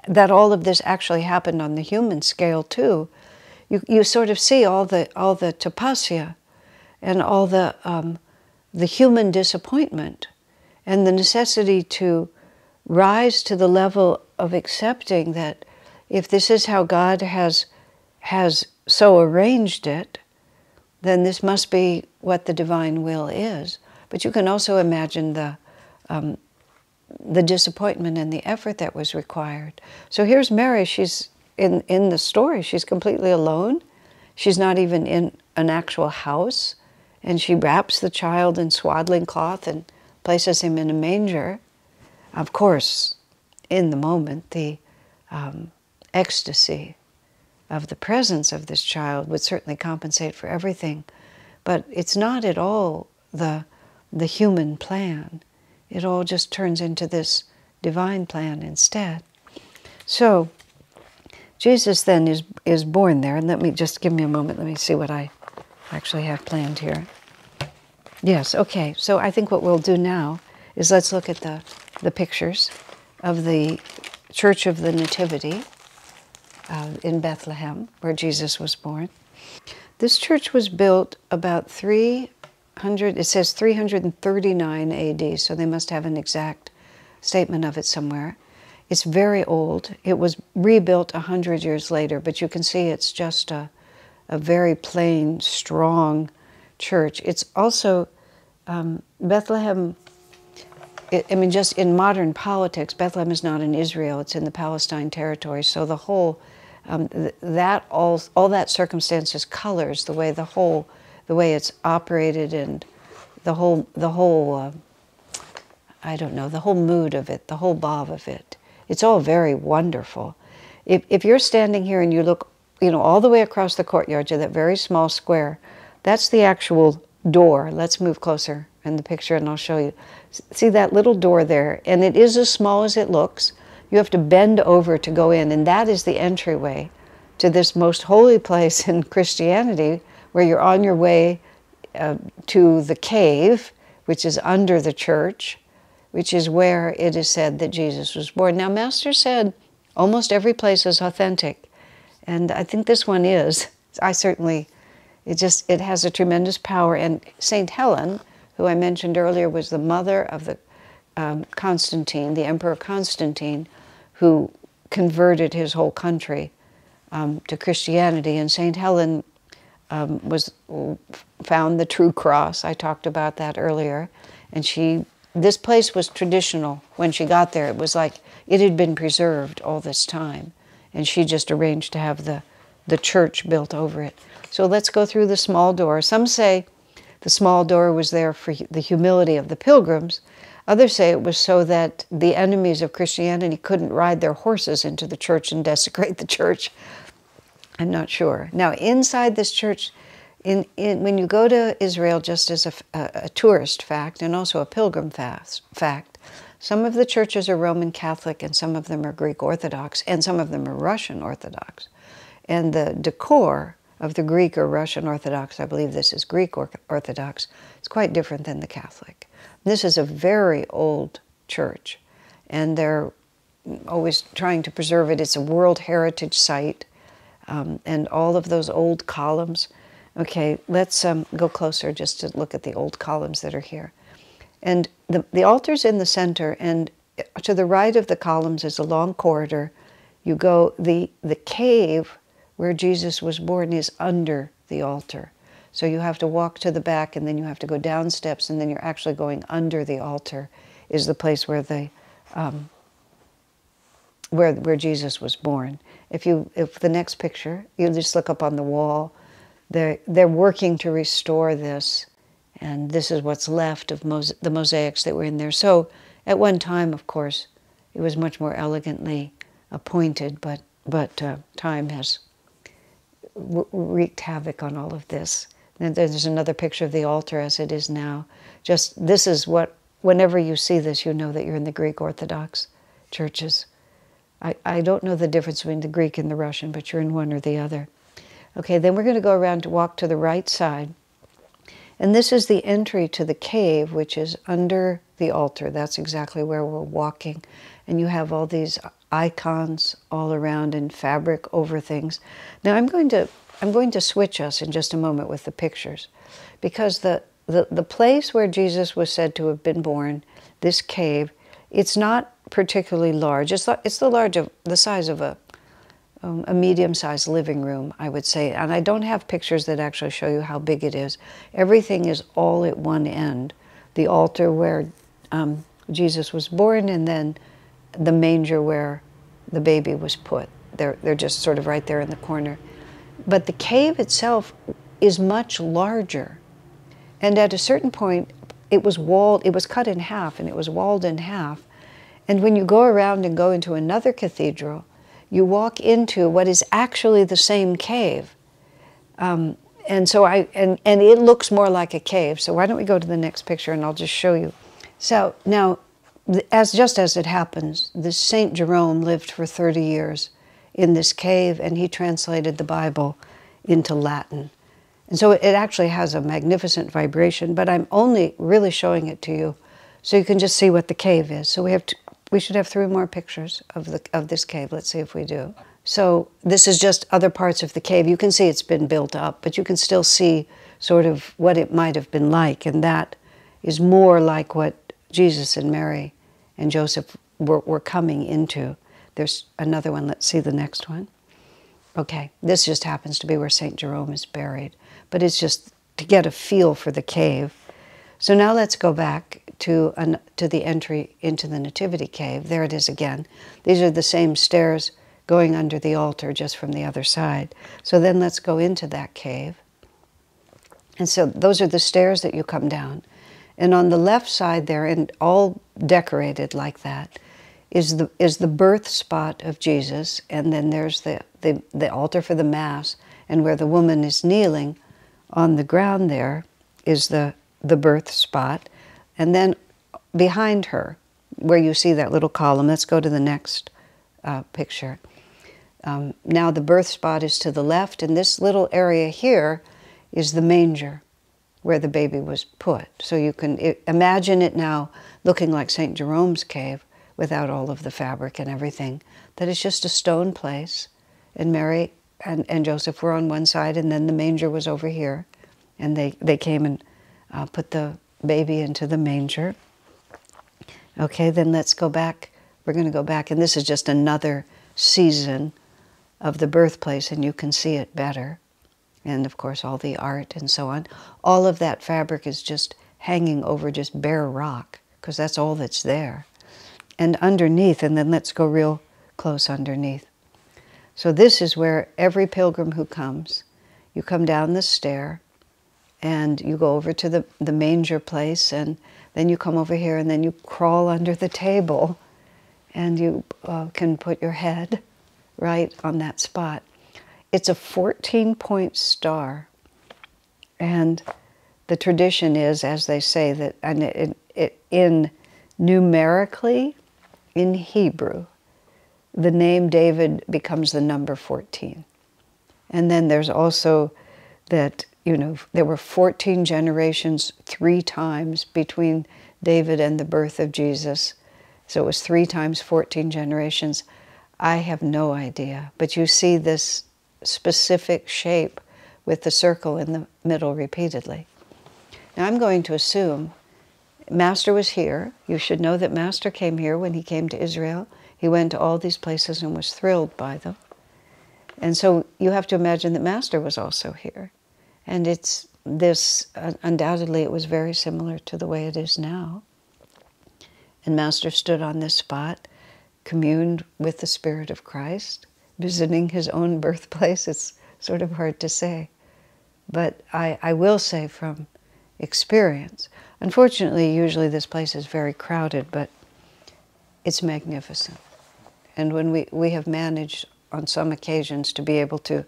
that all of this actually happened on the human scale too, you, you sort of see all the, all the tapasya and all the, um, the human disappointment and the necessity to rise to the level of accepting that if this is how God has, has so arranged it, then this must be what the divine will is. But you can also imagine the, um, the disappointment and the effort that was required. So here's Mary, she's in, in the story, she's completely alone. She's not even in an actual house. And she wraps the child in swaddling cloth and places him in a manger, of course, in the moment, the um, ecstasy of the presence of this child would certainly compensate for everything. But it's not at all the, the human plan. It all just turns into this divine plan instead. So, Jesus then is, is born there. And let me just give me a moment. Let me see what I actually have planned here. Yes, okay. So I think what we'll do now is let's look at the, the pictures of the Church of the Nativity uh, in Bethlehem, where Jesus was born. This church was built about 300, it says 339 AD, so they must have an exact statement of it somewhere. It's very old. It was rebuilt 100 years later, but you can see it's just a, a very plain, strong church. It's also um, Bethlehem. I mean, just in modern politics, Bethlehem is not in Israel; it's in the Palestine territory. So the whole um, th- that all all that circumstances colors the way the whole the way it's operated and the whole the whole uh, I don't know the whole mood of it, the whole bob of it. It's all very wonderful. If if you're standing here and you look, you know, all the way across the courtyard to that very small square, that's the actual door. Let's move closer in the picture and I'll show you. See that little door there, and it is as small as it looks. You have to bend over to go in, and that is the entryway to this most holy place in Christianity, where you're on your way uh, to the cave, which is under the church, which is where it is said that Jesus was born. Now, Master said almost every place is authentic, and I think this one is. I certainly, it just it has a tremendous power. And Saint Helen, who I mentioned earlier, was the mother of the um, Constantine, the Emperor Constantine, who converted his whole country um, to Christianity. And Saint Helen um, was found the true cross. I talked about that earlier, and she. This place was traditional when she got there. It was like it had been preserved all this time, and she just arranged to have the the church built over it. So let's go through the small door. Some say the small door was there for the humility of the pilgrims. Others say it was so that the enemies of Christianity couldn't ride their horses into the church and desecrate the church. I'm not sure. Now, inside this church, in, in, when you go to Israel, just as a tourist fact and also a pilgrim fast, fact, some of the churches are Roman Catholic and some of them are Greek Orthodox and some of them are Russian Orthodox. And the decor of the Greek or Russian Orthodox, I believe this is Greek or- Orthodox, it's quite different than the Catholic. This is a very old church, and they're always trying to preserve it. It's a World Heritage Site, um, and all of those old columns. Okay, let's um, go closer just to look at the old columns that are here. And the, the altar's in the center, and to the right of the columns is a long corridor. You go, the, the cave where Jesus was born is under the altar. So you have to walk to the back, and then you have to go down steps, and then you're actually going under the altar, is the place where the um, where where Jesus was born. If you if the next picture, you just look up on the wall. They're they're working to restore this, and this is what's left of mos- the mosaics that were in there. So at one time, of course, it was much more elegantly appointed, but but uh, time has wreaked havoc on all of this. And there's another picture of the altar as it is now. Just this is what, whenever you see this, you know that you're in the Greek Orthodox churches. I, I don't know the difference between the Greek and the Russian, but you're in one or the other. Okay, then we're going to go around to walk to the right side. And this is the entry to the cave, which is under the altar. That's exactly where we're walking. And you have all these icons all around in fabric over things. Now I'm going to I'm going to switch us in just a moment with the pictures, because the the, the place where Jesus was said to have been born, this cave, it's not particularly large. It's the, it's the large of the size of a um, a medium-sized living room, I would say. And I don't have pictures that actually show you how big it is. Everything is all at one end. The altar where um, Jesus was born, and then the manger where the baby was put. They're, they're just sort of right there in the corner. But the cave itself is much larger. And at a certain point, it was walled, it was cut in half, and it was walled in half. And when you go around and go into another cathedral, you walk into what is actually the same cave. Um, and so I and, and it looks more like a cave. So why don't we go to the next picture and I'll just show you. So now, as just as it happens, this Saint Jerome lived for 30 years in this cave, and he translated the Bible into Latin. And so it actually has a magnificent vibration, but I'm only really showing it to you So you can just see what the cave is. So we have to, we should have three more pictures of the of this cave. Let's see if we do. So this is just other parts of the cave. You can see it's been built up, but you can still see sort of what it might have been like, and that is more like what Jesus and Mary and Joseph were, were coming into. There's another one. Let's see the next one. Okay, this just happens to be where St. Jerome is buried, but it's just to get a feel for the cave. So now let's go back to, an, to the entry into the Nativity Cave. There it is again. These are the same stairs going under the altar just from the other side. So then let's go into that cave. And so those are the stairs that you come down. And on the left side there, and all decorated like that, is the, is the birth spot of Jesus. And then there's the, the, the altar for the Mass. And where the woman is kneeling on the ground there is the, the birth spot. And then behind her, where you see that little column, let's go to the next uh, picture. Um, now the birth spot is to the left, and this little area here is the manger where the baby was put. So you can imagine it now looking like St. Jerome's cave without all of the fabric and everything, that it's just a stone place. And Mary and, and Joseph were on one side, and then the manger was over here. And they, they came and uh, put the baby into the manger. Okay, then let's go back. We're going to go back, and this is just another season of the birthplace, and you can see it better. And of course, all the art and so on. All of that fabric is just hanging over just bare rock, because that's all that's there. And underneath, and then let's go real close underneath. So, this is where every pilgrim who comes, you come down the stair and you go over to the, the manger place, and then you come over here, and then you crawl under the table, and you uh, can put your head right on that spot. It's a 14 point star. And the tradition is, as they say, that and it, it, in numerically, in Hebrew, the name David becomes the number 14. And then there's also that, you know, there were 14 generations three times between David and the birth of Jesus. So it was three times 14 generations. I have no idea. But you see this specific shape with the circle in the middle repeatedly. Now I'm going to assume Master was here. You should know that Master came here when he came to Israel. He went to all these places and was thrilled by them. And so you have to imagine that Master was also here. And it's this, uh, undoubtedly, it was very similar to the way it is now. And Master stood on this spot, communed with the Spirit of Christ, visiting his own birthplace. It's sort of hard to say. But I, I will say from experience, unfortunately, usually this place is very crowded, but it's magnificent. And when we, we have managed on some occasions to be able to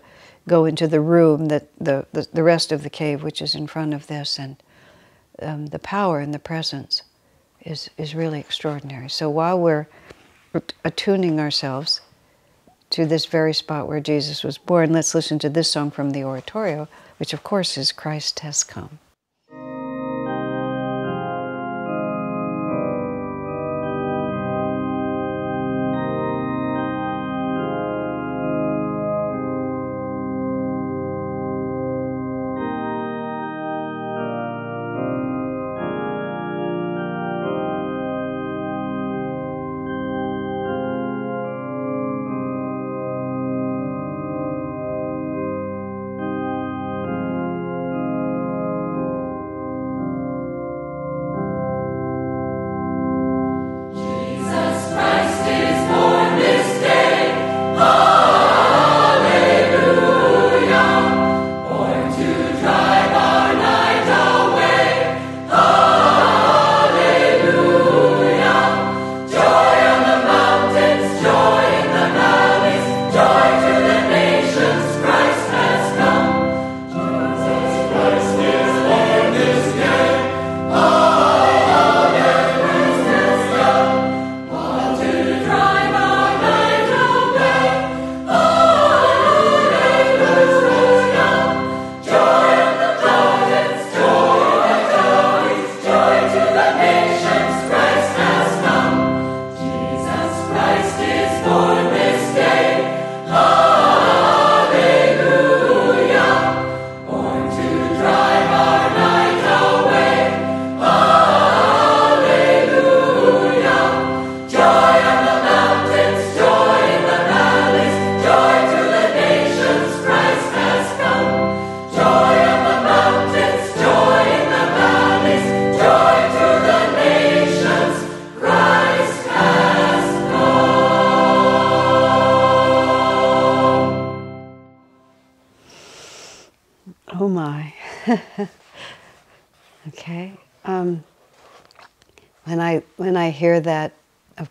go into the room that the, the, the rest of the cave, which is in front of this, and um, the power and the presence is, is really extraordinary. So while we're attuning ourselves to this very spot where Jesus was born, let's listen to this song from the oratorio, which of course is Christ Has Come.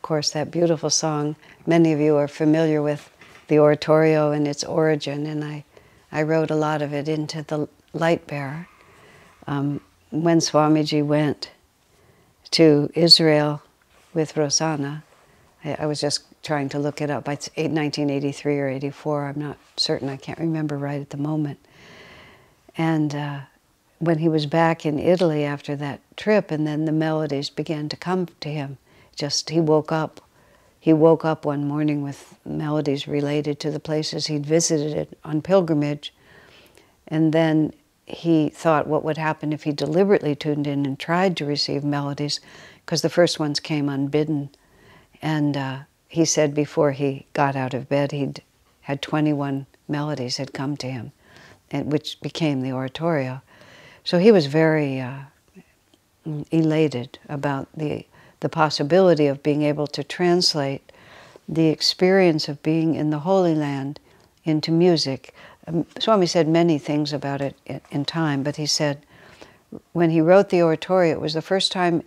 Course, that beautiful song, many of you are familiar with the oratorio and its origin, and I, I wrote a lot of it into the Light Bearer. Um, when Swamiji went to Israel with Rosanna, I, I was just trying to look it up. It's 1983 or 84. I'm not certain. I can't remember right at the moment. And uh, when he was back in Italy after that trip, and then the melodies began to come to him. Just he woke up. He woke up one morning with melodies related to the places he'd visited on pilgrimage, and then he thought what would happen if he deliberately tuned in and tried to receive melodies, because the first ones came unbidden. And uh, he said before he got out of bed, he'd had 21 melodies had come to him, and, which became the oratorio. So he was very uh, elated about the, the possibility of being able to translate the experience of being in the Holy Land into music. Um, Swami said many things about it in, time, but he said when he wrote the oratorio, it was the first time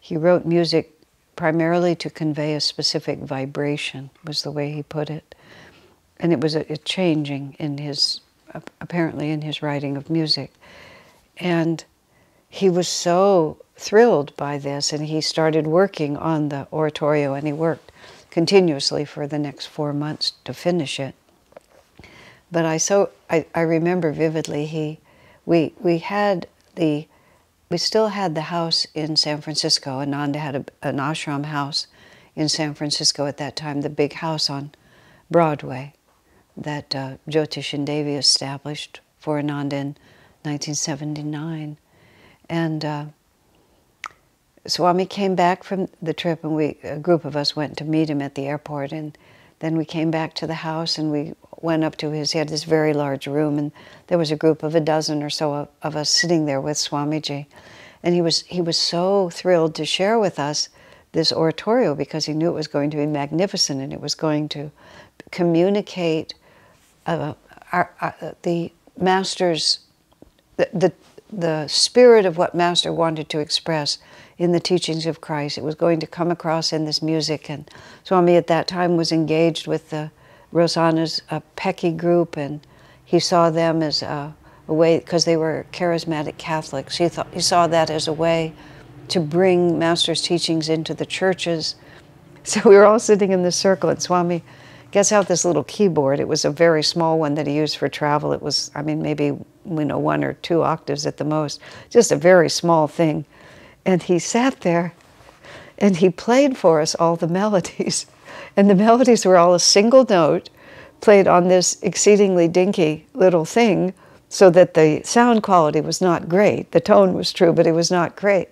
he wrote music primarily to convey a specific vibration, was the way he put it. And it was a, a changing in his, apparently in his writing of music. And he was so thrilled by this, and he started working on the oratorio, and he worked continuously for the next four months to finish it. But I so I, I remember vividly he we we had the we still had the house in San Francisco. Ananda had a, an ashram house in San Francisco at that time, the big house on Broadway that uh, Jyotish Devi established for Ananda in 1979. And uh, Swami came back from the trip, and we a group of us went to meet him at the airport. And then we came back to the house, and we went up to his. He had this very large room, and there was a group of a dozen or so of, of us sitting there with Swamiji, and he was he was so thrilled to share with us this oratorio because he knew it was going to be magnificent and it was going to communicate uh, our, our, uh, the master's the, the the spirit of what master wanted to express in the teachings of Christ. It was going to come across in this music, and Swami at that time was engaged with the Rosanna's uh, Peki group, and he saw them as a, a way because they were charismatic Catholics. He thought he saw that as a way to bring Master's teachings into the churches. So we were all sitting in this circle, and Swami gets out this little keyboard. It was a very small one that he used for travel. It was, I mean, maybe you know one or two octaves at the most, just a very small thing. And he sat there, and he played for us all the melodies. And the melodies were all a single note played on this exceedingly dinky little thing so that the sound quality was not great. The tone was true, but it was not great.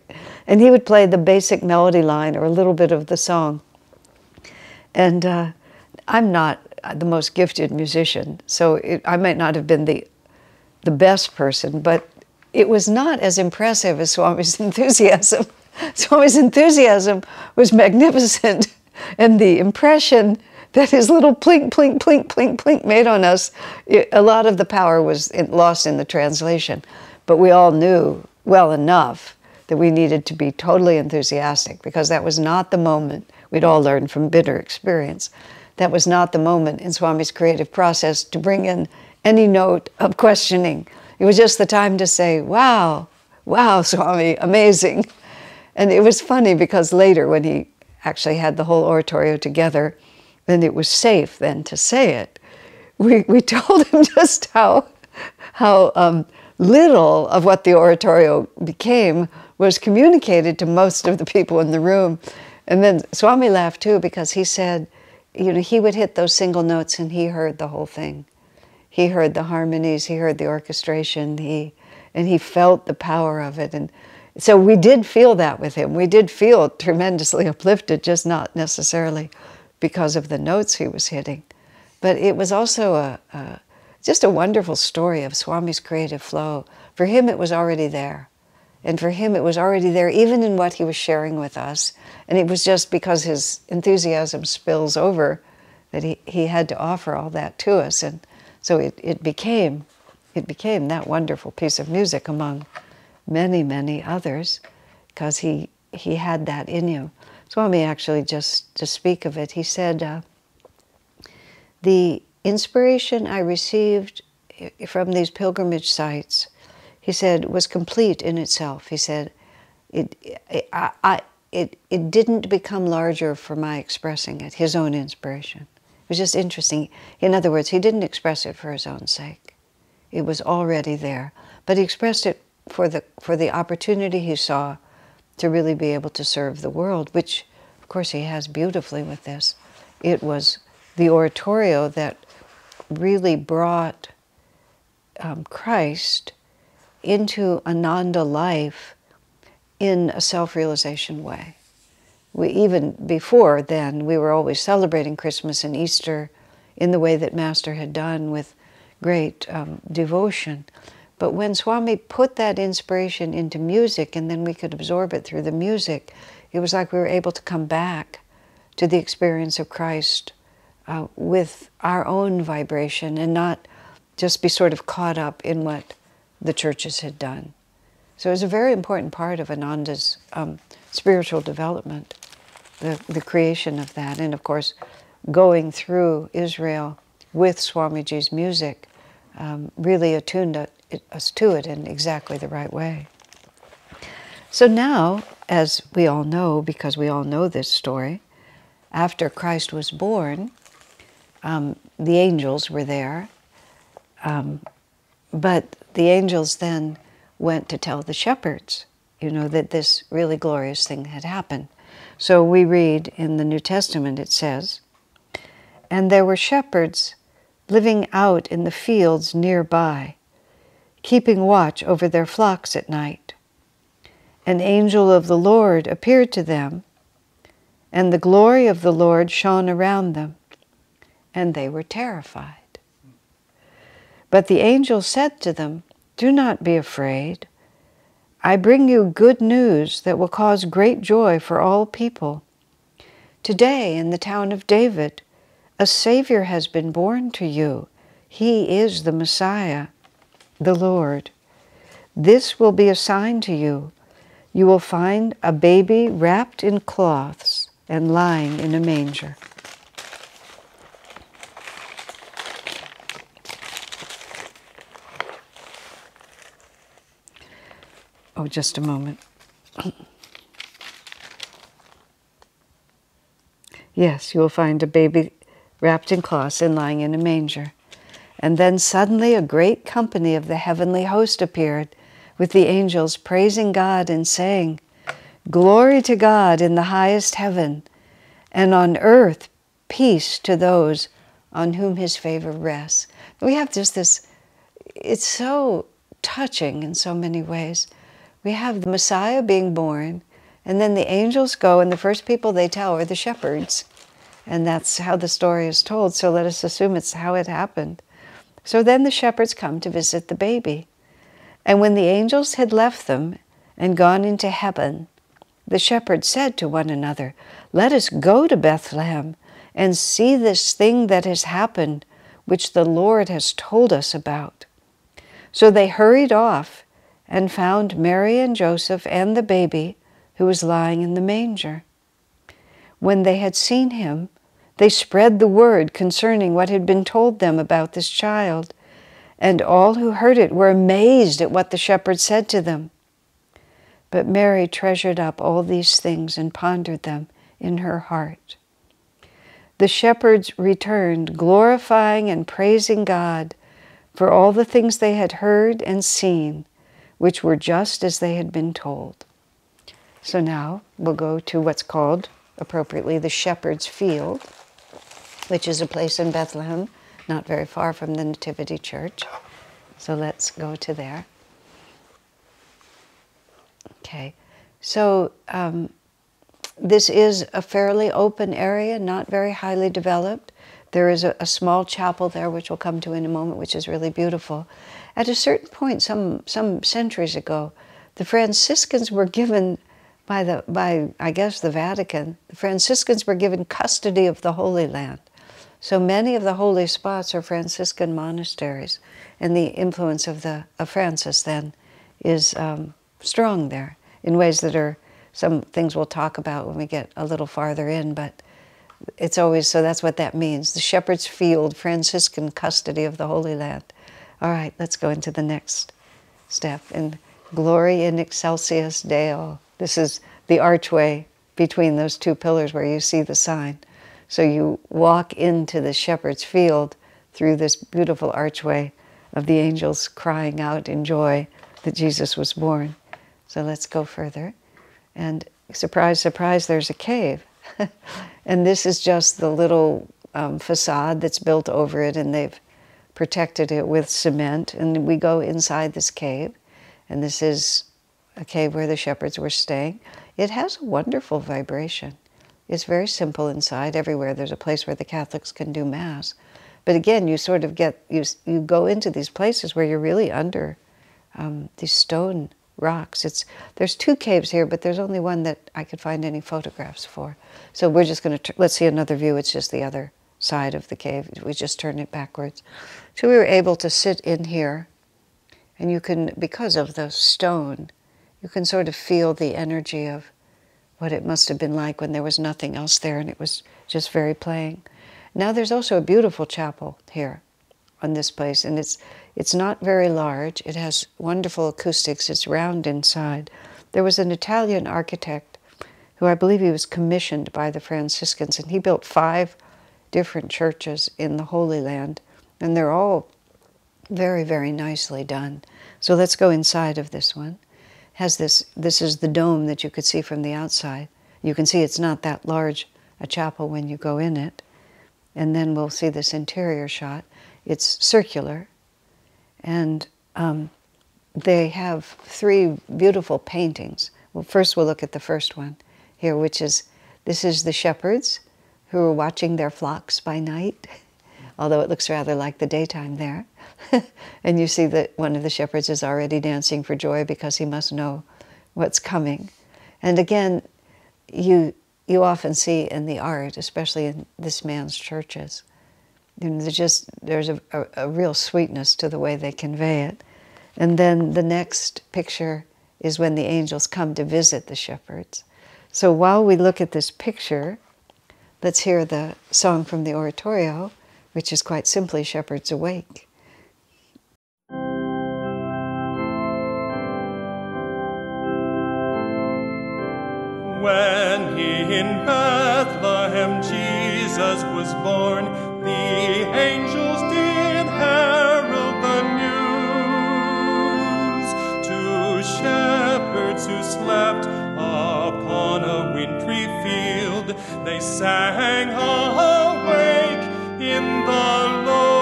And he would play the basic melody line or a little bit of the song. And uh, I'm not the most gifted musician, so it, I might not have been the, the best person, but it was not as impressive as Swami's enthusiasm. Swami's enthusiasm was magnificent and the impression that his little plink, plink, plink, plink, plink made on us, it, a lot of the power was in, lost in the translation. But we all knew well enough that we needed to be totally enthusiastic because that was not the moment. We'd all learned from bitter experience. That was not the moment in Swami's creative process to bring in any note of questioning. It was just the time to say, wow, wow, Swami, amazing. And it was funny because later when he actually had the whole oratorio together, and it was safe then to say it. We, we told him just how, how um, little of what the oratorio became was communicated to most of the people in the room. And then Swami laughed too because he said, you know, he would hit those single notes and he heard the whole thing. He heard the harmonies, he heard the orchestration, he, and he felt the power of it. And so we did feel that with him. We did feel tremendously uplifted, just not necessarily because of the notes he was hitting. But it was also a, a, just a wonderful story of Swami's creative flow. For him, it was already there. And for him, it was already there, even in what he was sharing with us. And it was just because his enthusiasm spills over that he, he had to offer all that to us. And so it, it became it became that wonderful piece of music among many, many others because he, he had that in him. Swami actually, just to speak of it, he said, uh, The inspiration I received from these pilgrimage sites, he said, was complete in itself. He said, it, it, I, I, it, it didn't become larger for my expressing it, his own inspiration. It was just interesting. In other words, he didn't express it for his own sake. It was already there. But he expressed it for the, for the opportunity he saw to really be able to serve the world, which, of course, he has beautifully with this. It was the oratorio that really brought um, Christ into Ananda life in a self realization way. We, even before then, we were always celebrating Christmas and Easter in the way that Master had done with great um, devotion. But when Swami put that inspiration into music and then we could absorb it through the music, it was like we were able to come back to the experience of Christ uh, with our own vibration and not just be sort of caught up in what the churches had done. So it was a very important part of Ananda's um, spiritual development, the, the creation of that. And of course, going through Israel with Swamiji's music um, really attuned us to it in exactly the right way. So now, as we all know, because we all know this story, after Christ was born, um, the angels were there. Um, but the angels then went to tell the shepherds, you know, that this really glorious thing had happened. So we read in the New Testament, it says, And there were shepherds living out in the fields nearby, keeping watch over their flocks at night. An angel of the Lord appeared to them, and the glory of the Lord shone around them, and they were terrified. But the angel said to them, Do not be afraid. I bring you good news that will cause great joy for all people. Today, in the town of David, a Savior has been born to you. He is the Messiah, the Lord. This will be a sign to you. You will find a baby wrapped in cloths and lying in a manger. Oh, just a moment. yes, you will find a baby wrapped in cloths and lying in a manger. And then suddenly a great company of the heavenly host appeared, with the angels praising God and saying, Glory to God in the highest heaven, and on earth peace to those on whom his favor rests. We have just this, it's so touching in so many ways we have the Messiah being born, and then the angels go, and the first people they tell are the shepherds. And that's how the story is told, so let us assume it's how it happened. So then the shepherds come to visit the baby. And when the angels had left them and gone into heaven, the shepherds said to one another, Let us go to Bethlehem and see this thing that has happened, which the Lord has told us about. So they hurried off and found Mary and Joseph and the baby who was lying in the manger. When they had seen him, they spread the word concerning what had been told them about this child, and all who heard it were amazed at what the shepherds said to them. But Mary treasured up all these things and pondered them in her heart. The shepherds returned, glorifying and praising God for all the things they had heard and seen which were just as they had been told. So now we'll go to what's called appropriately the shepherd's field, which is a place in Bethlehem, not very far from the Nativity Church. So let's go to there. Okay, so um, this is a fairly open area, not very highly developed. There is a, a, small chapel there, which we'll come to in a moment, which is really beautiful. At a certain point, some, some centuries ago, the Franciscans were given by, the, by, I guess, the Vatican, the Franciscans were given custody of the Holy Land. So many of the holy spots are Franciscan monasteries, and the influence of the of Francis then is um, strong there in ways that are some things we'll talk about when we get a little farther in, but it's always so that's what that means the shepherd's field, Franciscan custody of the Holy Land. All right, let's go into the next step. In Gloria in Excelsis Deo. This is the archway between those two pillars where you see the sign. So you walk into the shepherd's field through this beautiful archway of the angels crying out in joy that Jesus was born. So let's go further. And surprise, surprise, there's a cave. and this is just the little um, facade that's built over it, and they've protected it with cement. And we go inside this cave, and this is a cave where the shepherds were staying. It has a wonderful vibration. It's very simple inside. Everywhere there's a place where the Catholics can do Mass. But again, you sort of get, you, you go into these places where you're really under um, these stone rocks. It's there's two caves here, but there's only one that I could find any photographs for. So we're just going to let's see another view. It's just the other side of the cave. We just turn it backwards. So we were able to sit in here, and you can because of the stone, you can sort of feel the energy of what it must have been like when there was nothing else there and it was just very plain. Now there's also a beautiful chapel here on this place, and it's it's not very large. It has wonderful acoustics. It's round inside. There was an Italian architect who I believe he was commissioned by the Franciscans, and he built five different churches in the Holy Land, and they're all very, very nicely done. So let's go inside of this one. Has this this is the dome that you could see from the outside. You can see it's not that large a chapel when you go in it. And then we'll see this interior shot. It's circular, and um, they have three beautiful paintings. Well, first we'll look at the first one here, which is this is the shepherds who are watching their flocks by night, although it looks rather like the daytime there. and you see that one of the shepherds is already dancing for joy because he must know what's coming. And again, you you often see in the art, especially in this man's churches, you know, there's just there's a, a, a real sweetness to the way they convey it. And then the next picture is when the angels come to visit the shepherds. So while we look at this picture, let's hear the song from the oratorio, which is quite simply Shepherds Awake. When in Bethlehem Jesus was born, the angels did herald the news to shepherds who slept They sang, Awake in the Lord.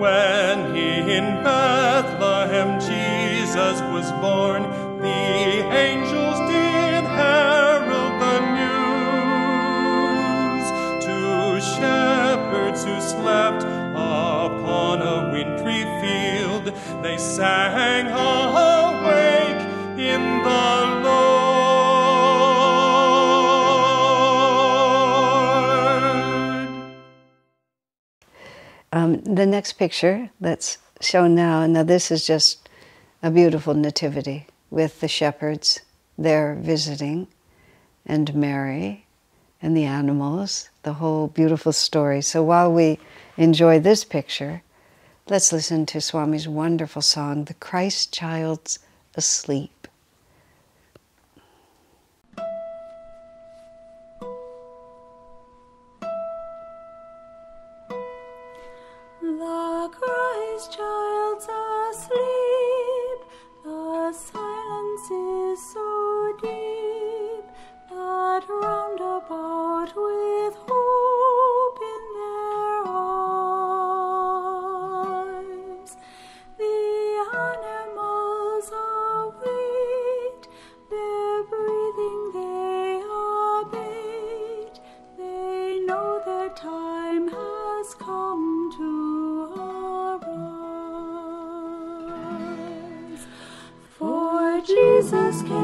When in Bethlehem Jesus was born, sang, Awake in the Lord. Um, the next picture that's shown now, now this is just a beautiful nativity with the shepherds there visiting and Mary and the animals, the whole beautiful story. So while we enjoy this picture, let's listen to Swami's wonderful song, The Christ Child's Asleep. time has come to arise. For Jesus came.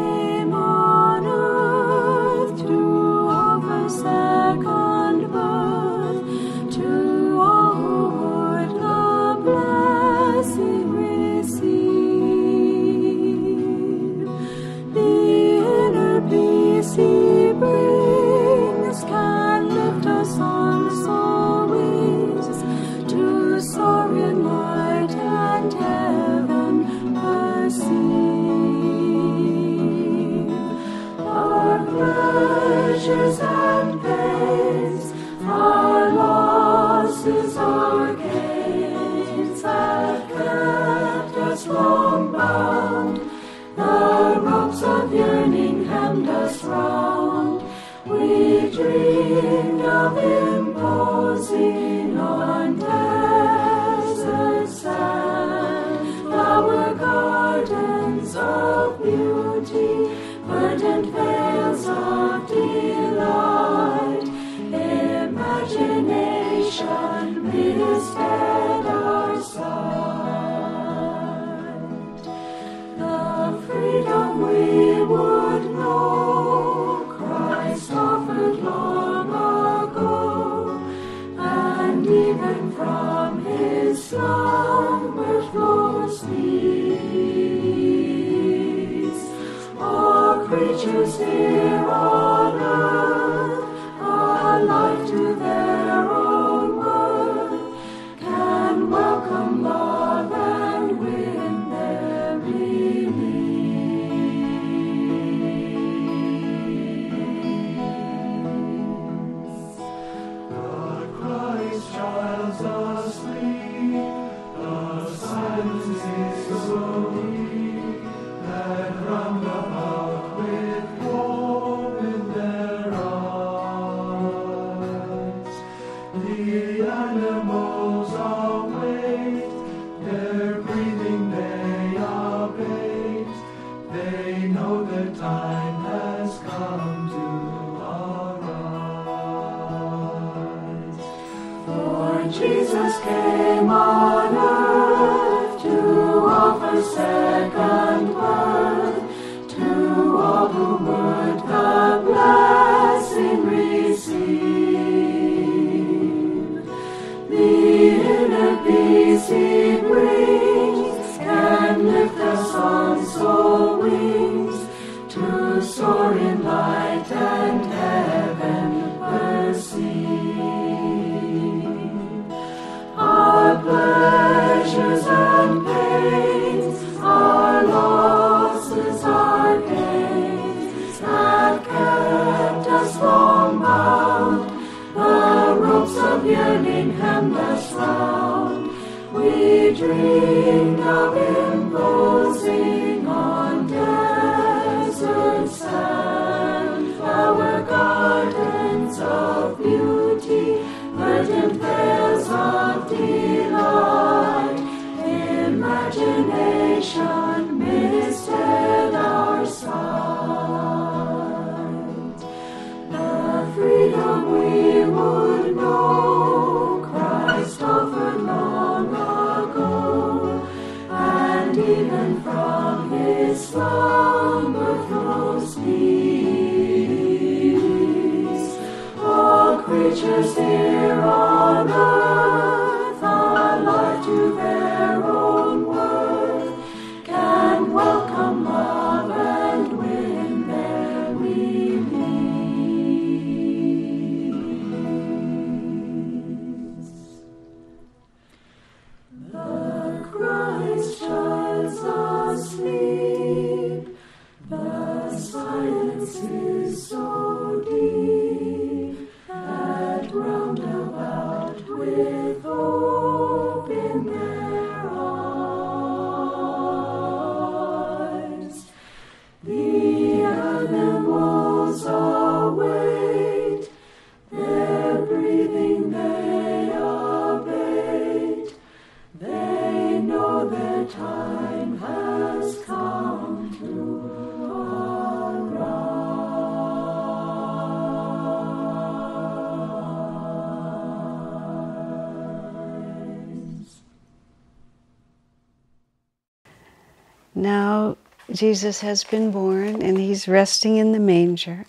Jesus has been born and he's resting in the manger.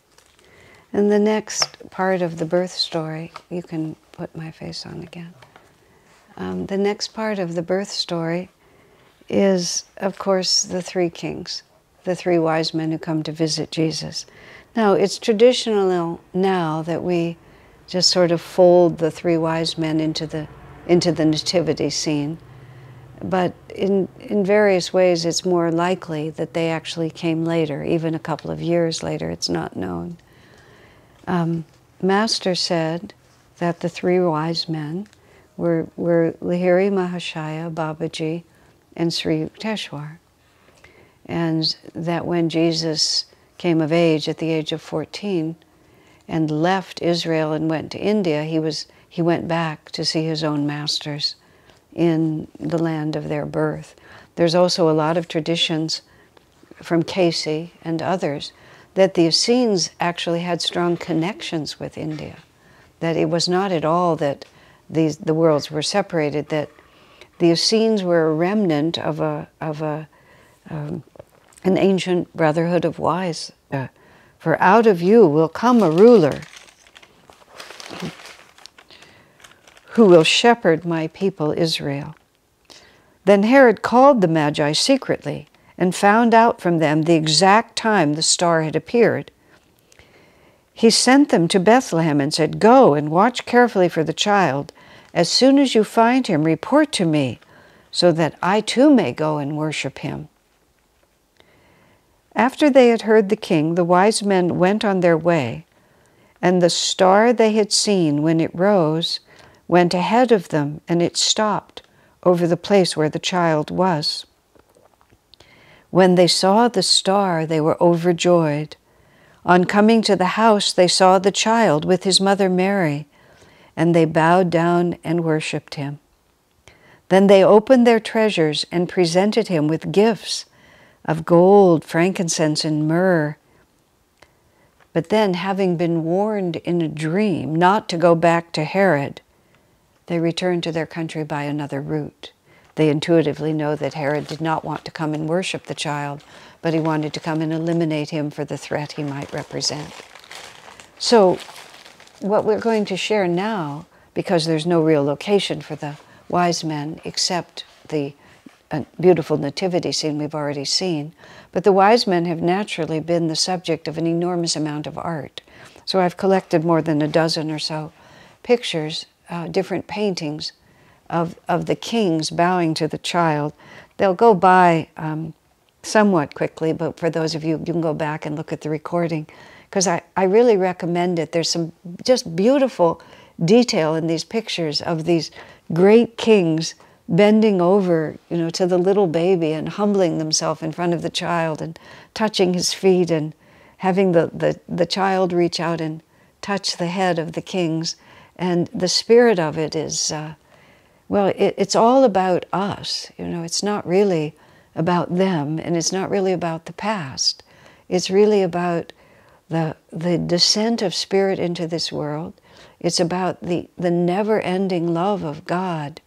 And the next part of the birth story, you can put my face on again. Um, the next part of the birth story is, of course, the three kings, the three wise men who come to visit Jesus. Now, it's traditional now that we just sort of fold the three wise men into the, into the nativity scene. But in, in various ways, it's more likely that they actually came later, even a couple of years later. It's not known. Um, Master said that the three wise men were, were Lahiri Mahashaya, Babaji, and Sri Yukteswar. And that when Jesus came of age at the age of 14 and left Israel and went to India, he, was, he went back to see his own masters in the land of their birth. There's also a lot of traditions from Cayce and others that the Essenes actually had strong connections with India, that it was not at all that these, the worlds were separated, that the Essenes were a remnant of a, of a, um, an ancient brotherhood of wise. Uh, for out of you will come a ruler who will shepherd my people Israel. Then Herod called the Magi secretly and found out from them the exact time the star had appeared. He sent them to Bethlehem and said, Go and watch carefully for the child. As soon as you find him, report to me, so that I too may go and worship him. After they had heard the king, the wise men went on their way, and the star they had seen when it rose went ahead of them, and it stopped over the place where the child was. When they saw the star, they were overjoyed. On coming to the house, they saw the child with his mother Mary, and they bowed down and worshipped him. Then they opened their treasures and presented him with gifts of gold, frankincense, and myrrh. But then, having been warned in a dream not to go back to Herod, they returned to their country by another route. They intuitively know that Herod did not want to come and worship the child, but he wanted to come and eliminate him for the threat he might represent. So, what we're going to share now, because there's no real location for the wise men except the uh, beautiful nativity scene we've already seen, but the wise men have naturally been the subject of an enormous amount of art. So I've collected more than a dozen or so pictures uh, different paintings of, of the kings bowing to the child. They'll go by um, somewhat quickly, but for those of you, you can go back and look at the recording because I, I really recommend it. There's some just beautiful detail in these pictures of these great kings bending over, you know, to the little baby and humbling themselves in front of the child and touching his feet and having the, the, the child reach out and touch the head of the kings. And the spirit of it is, uh, well, it, it's all about us. You know, it's not really about them and it's not really about the past. It's really about the, the descent of spirit into this world. It's about the, the never ending love of God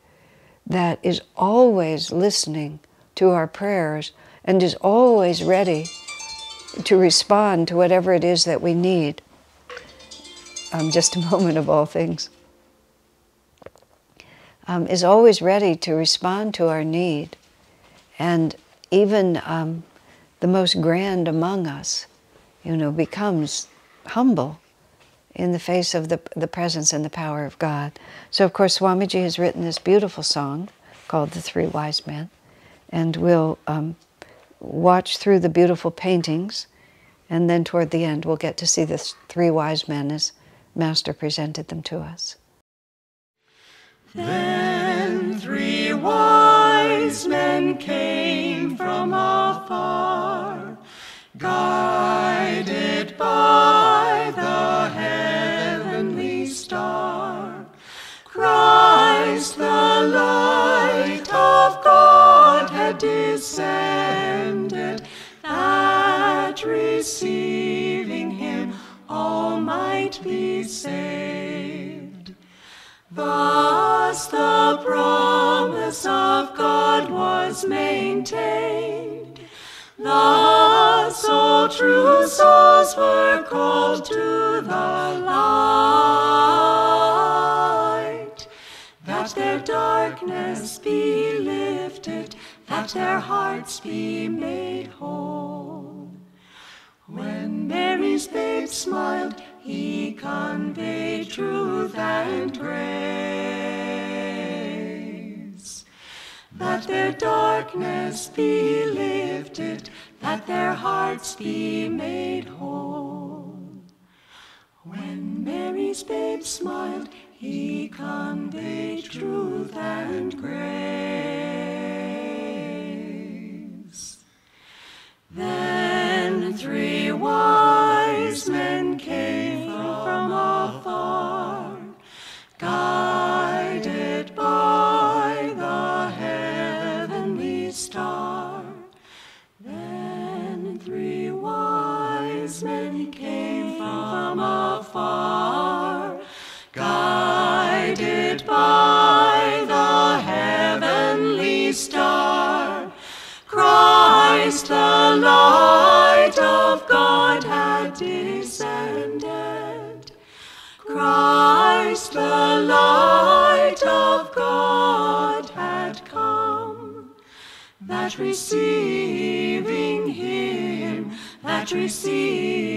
that is always listening to our prayers and is always ready to respond to whatever it is that we need um, just a moment of all things, um, is always ready to respond to our need. And even um, the most grand among us, you know, becomes humble in the face of the, the presence and the power of God. So, of course, Swamiji has written this beautiful song called The Three Wise Men, and we'll um, watch through the beautiful paintings, and then toward the end, we'll get to see the three wise men as Master presented them to us. Then three wise men came from afar, guided by the heavenly star. Christ, the light of God, had descended, that receiving him all might be saved. Thus the promise of God was maintained. The all true souls were called to the light, that their darkness be lifted, that their hearts be made whole. When Mary's babe smiled, he conveyed truth and grace. That their darkness be lifted, that their hearts be made whole. When Mary's babe smiled, he conveyed truth and grace. Receiving him, that receiving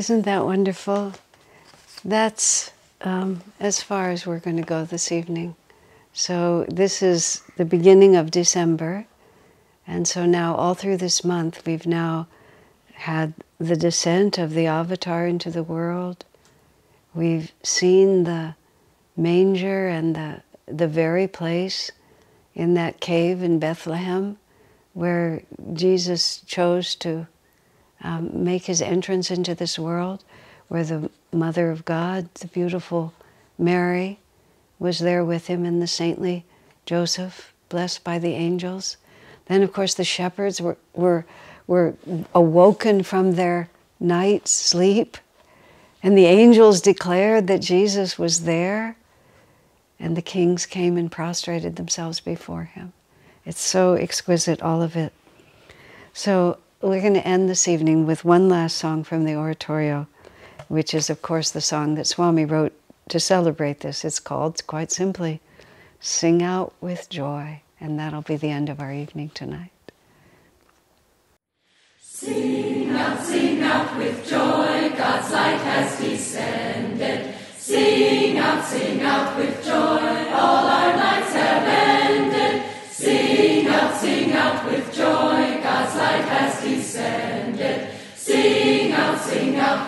Isn't that wonderful? That's um, as far as we're going to go this evening. So, this is the beginning of December. And so now, all through this month, we've now had the descent of the Avatar into the world. We've seen the manger and the, the very place in that cave in Bethlehem where Jesus chose to um, make his entrance into this world, where the Mother of God, the beautiful Mary, was there with him, and the saintly Joseph, blessed by the angels. Then, of course, the shepherds were, were, were awoken from their night sleep, and the angels declared that Jesus was there, and the kings came and prostrated themselves before him. It's so exquisite, all of it. So, we're going to end this evening with one last song from the oratorio, which is, of course, the song that Swami wrote to celebrate this. It's called, quite simply, Sing Out with Joy. And that'll be the end of our evening tonight. Sing out, sing out with joy, God's light has descended. Sing out, sing out with joy, all our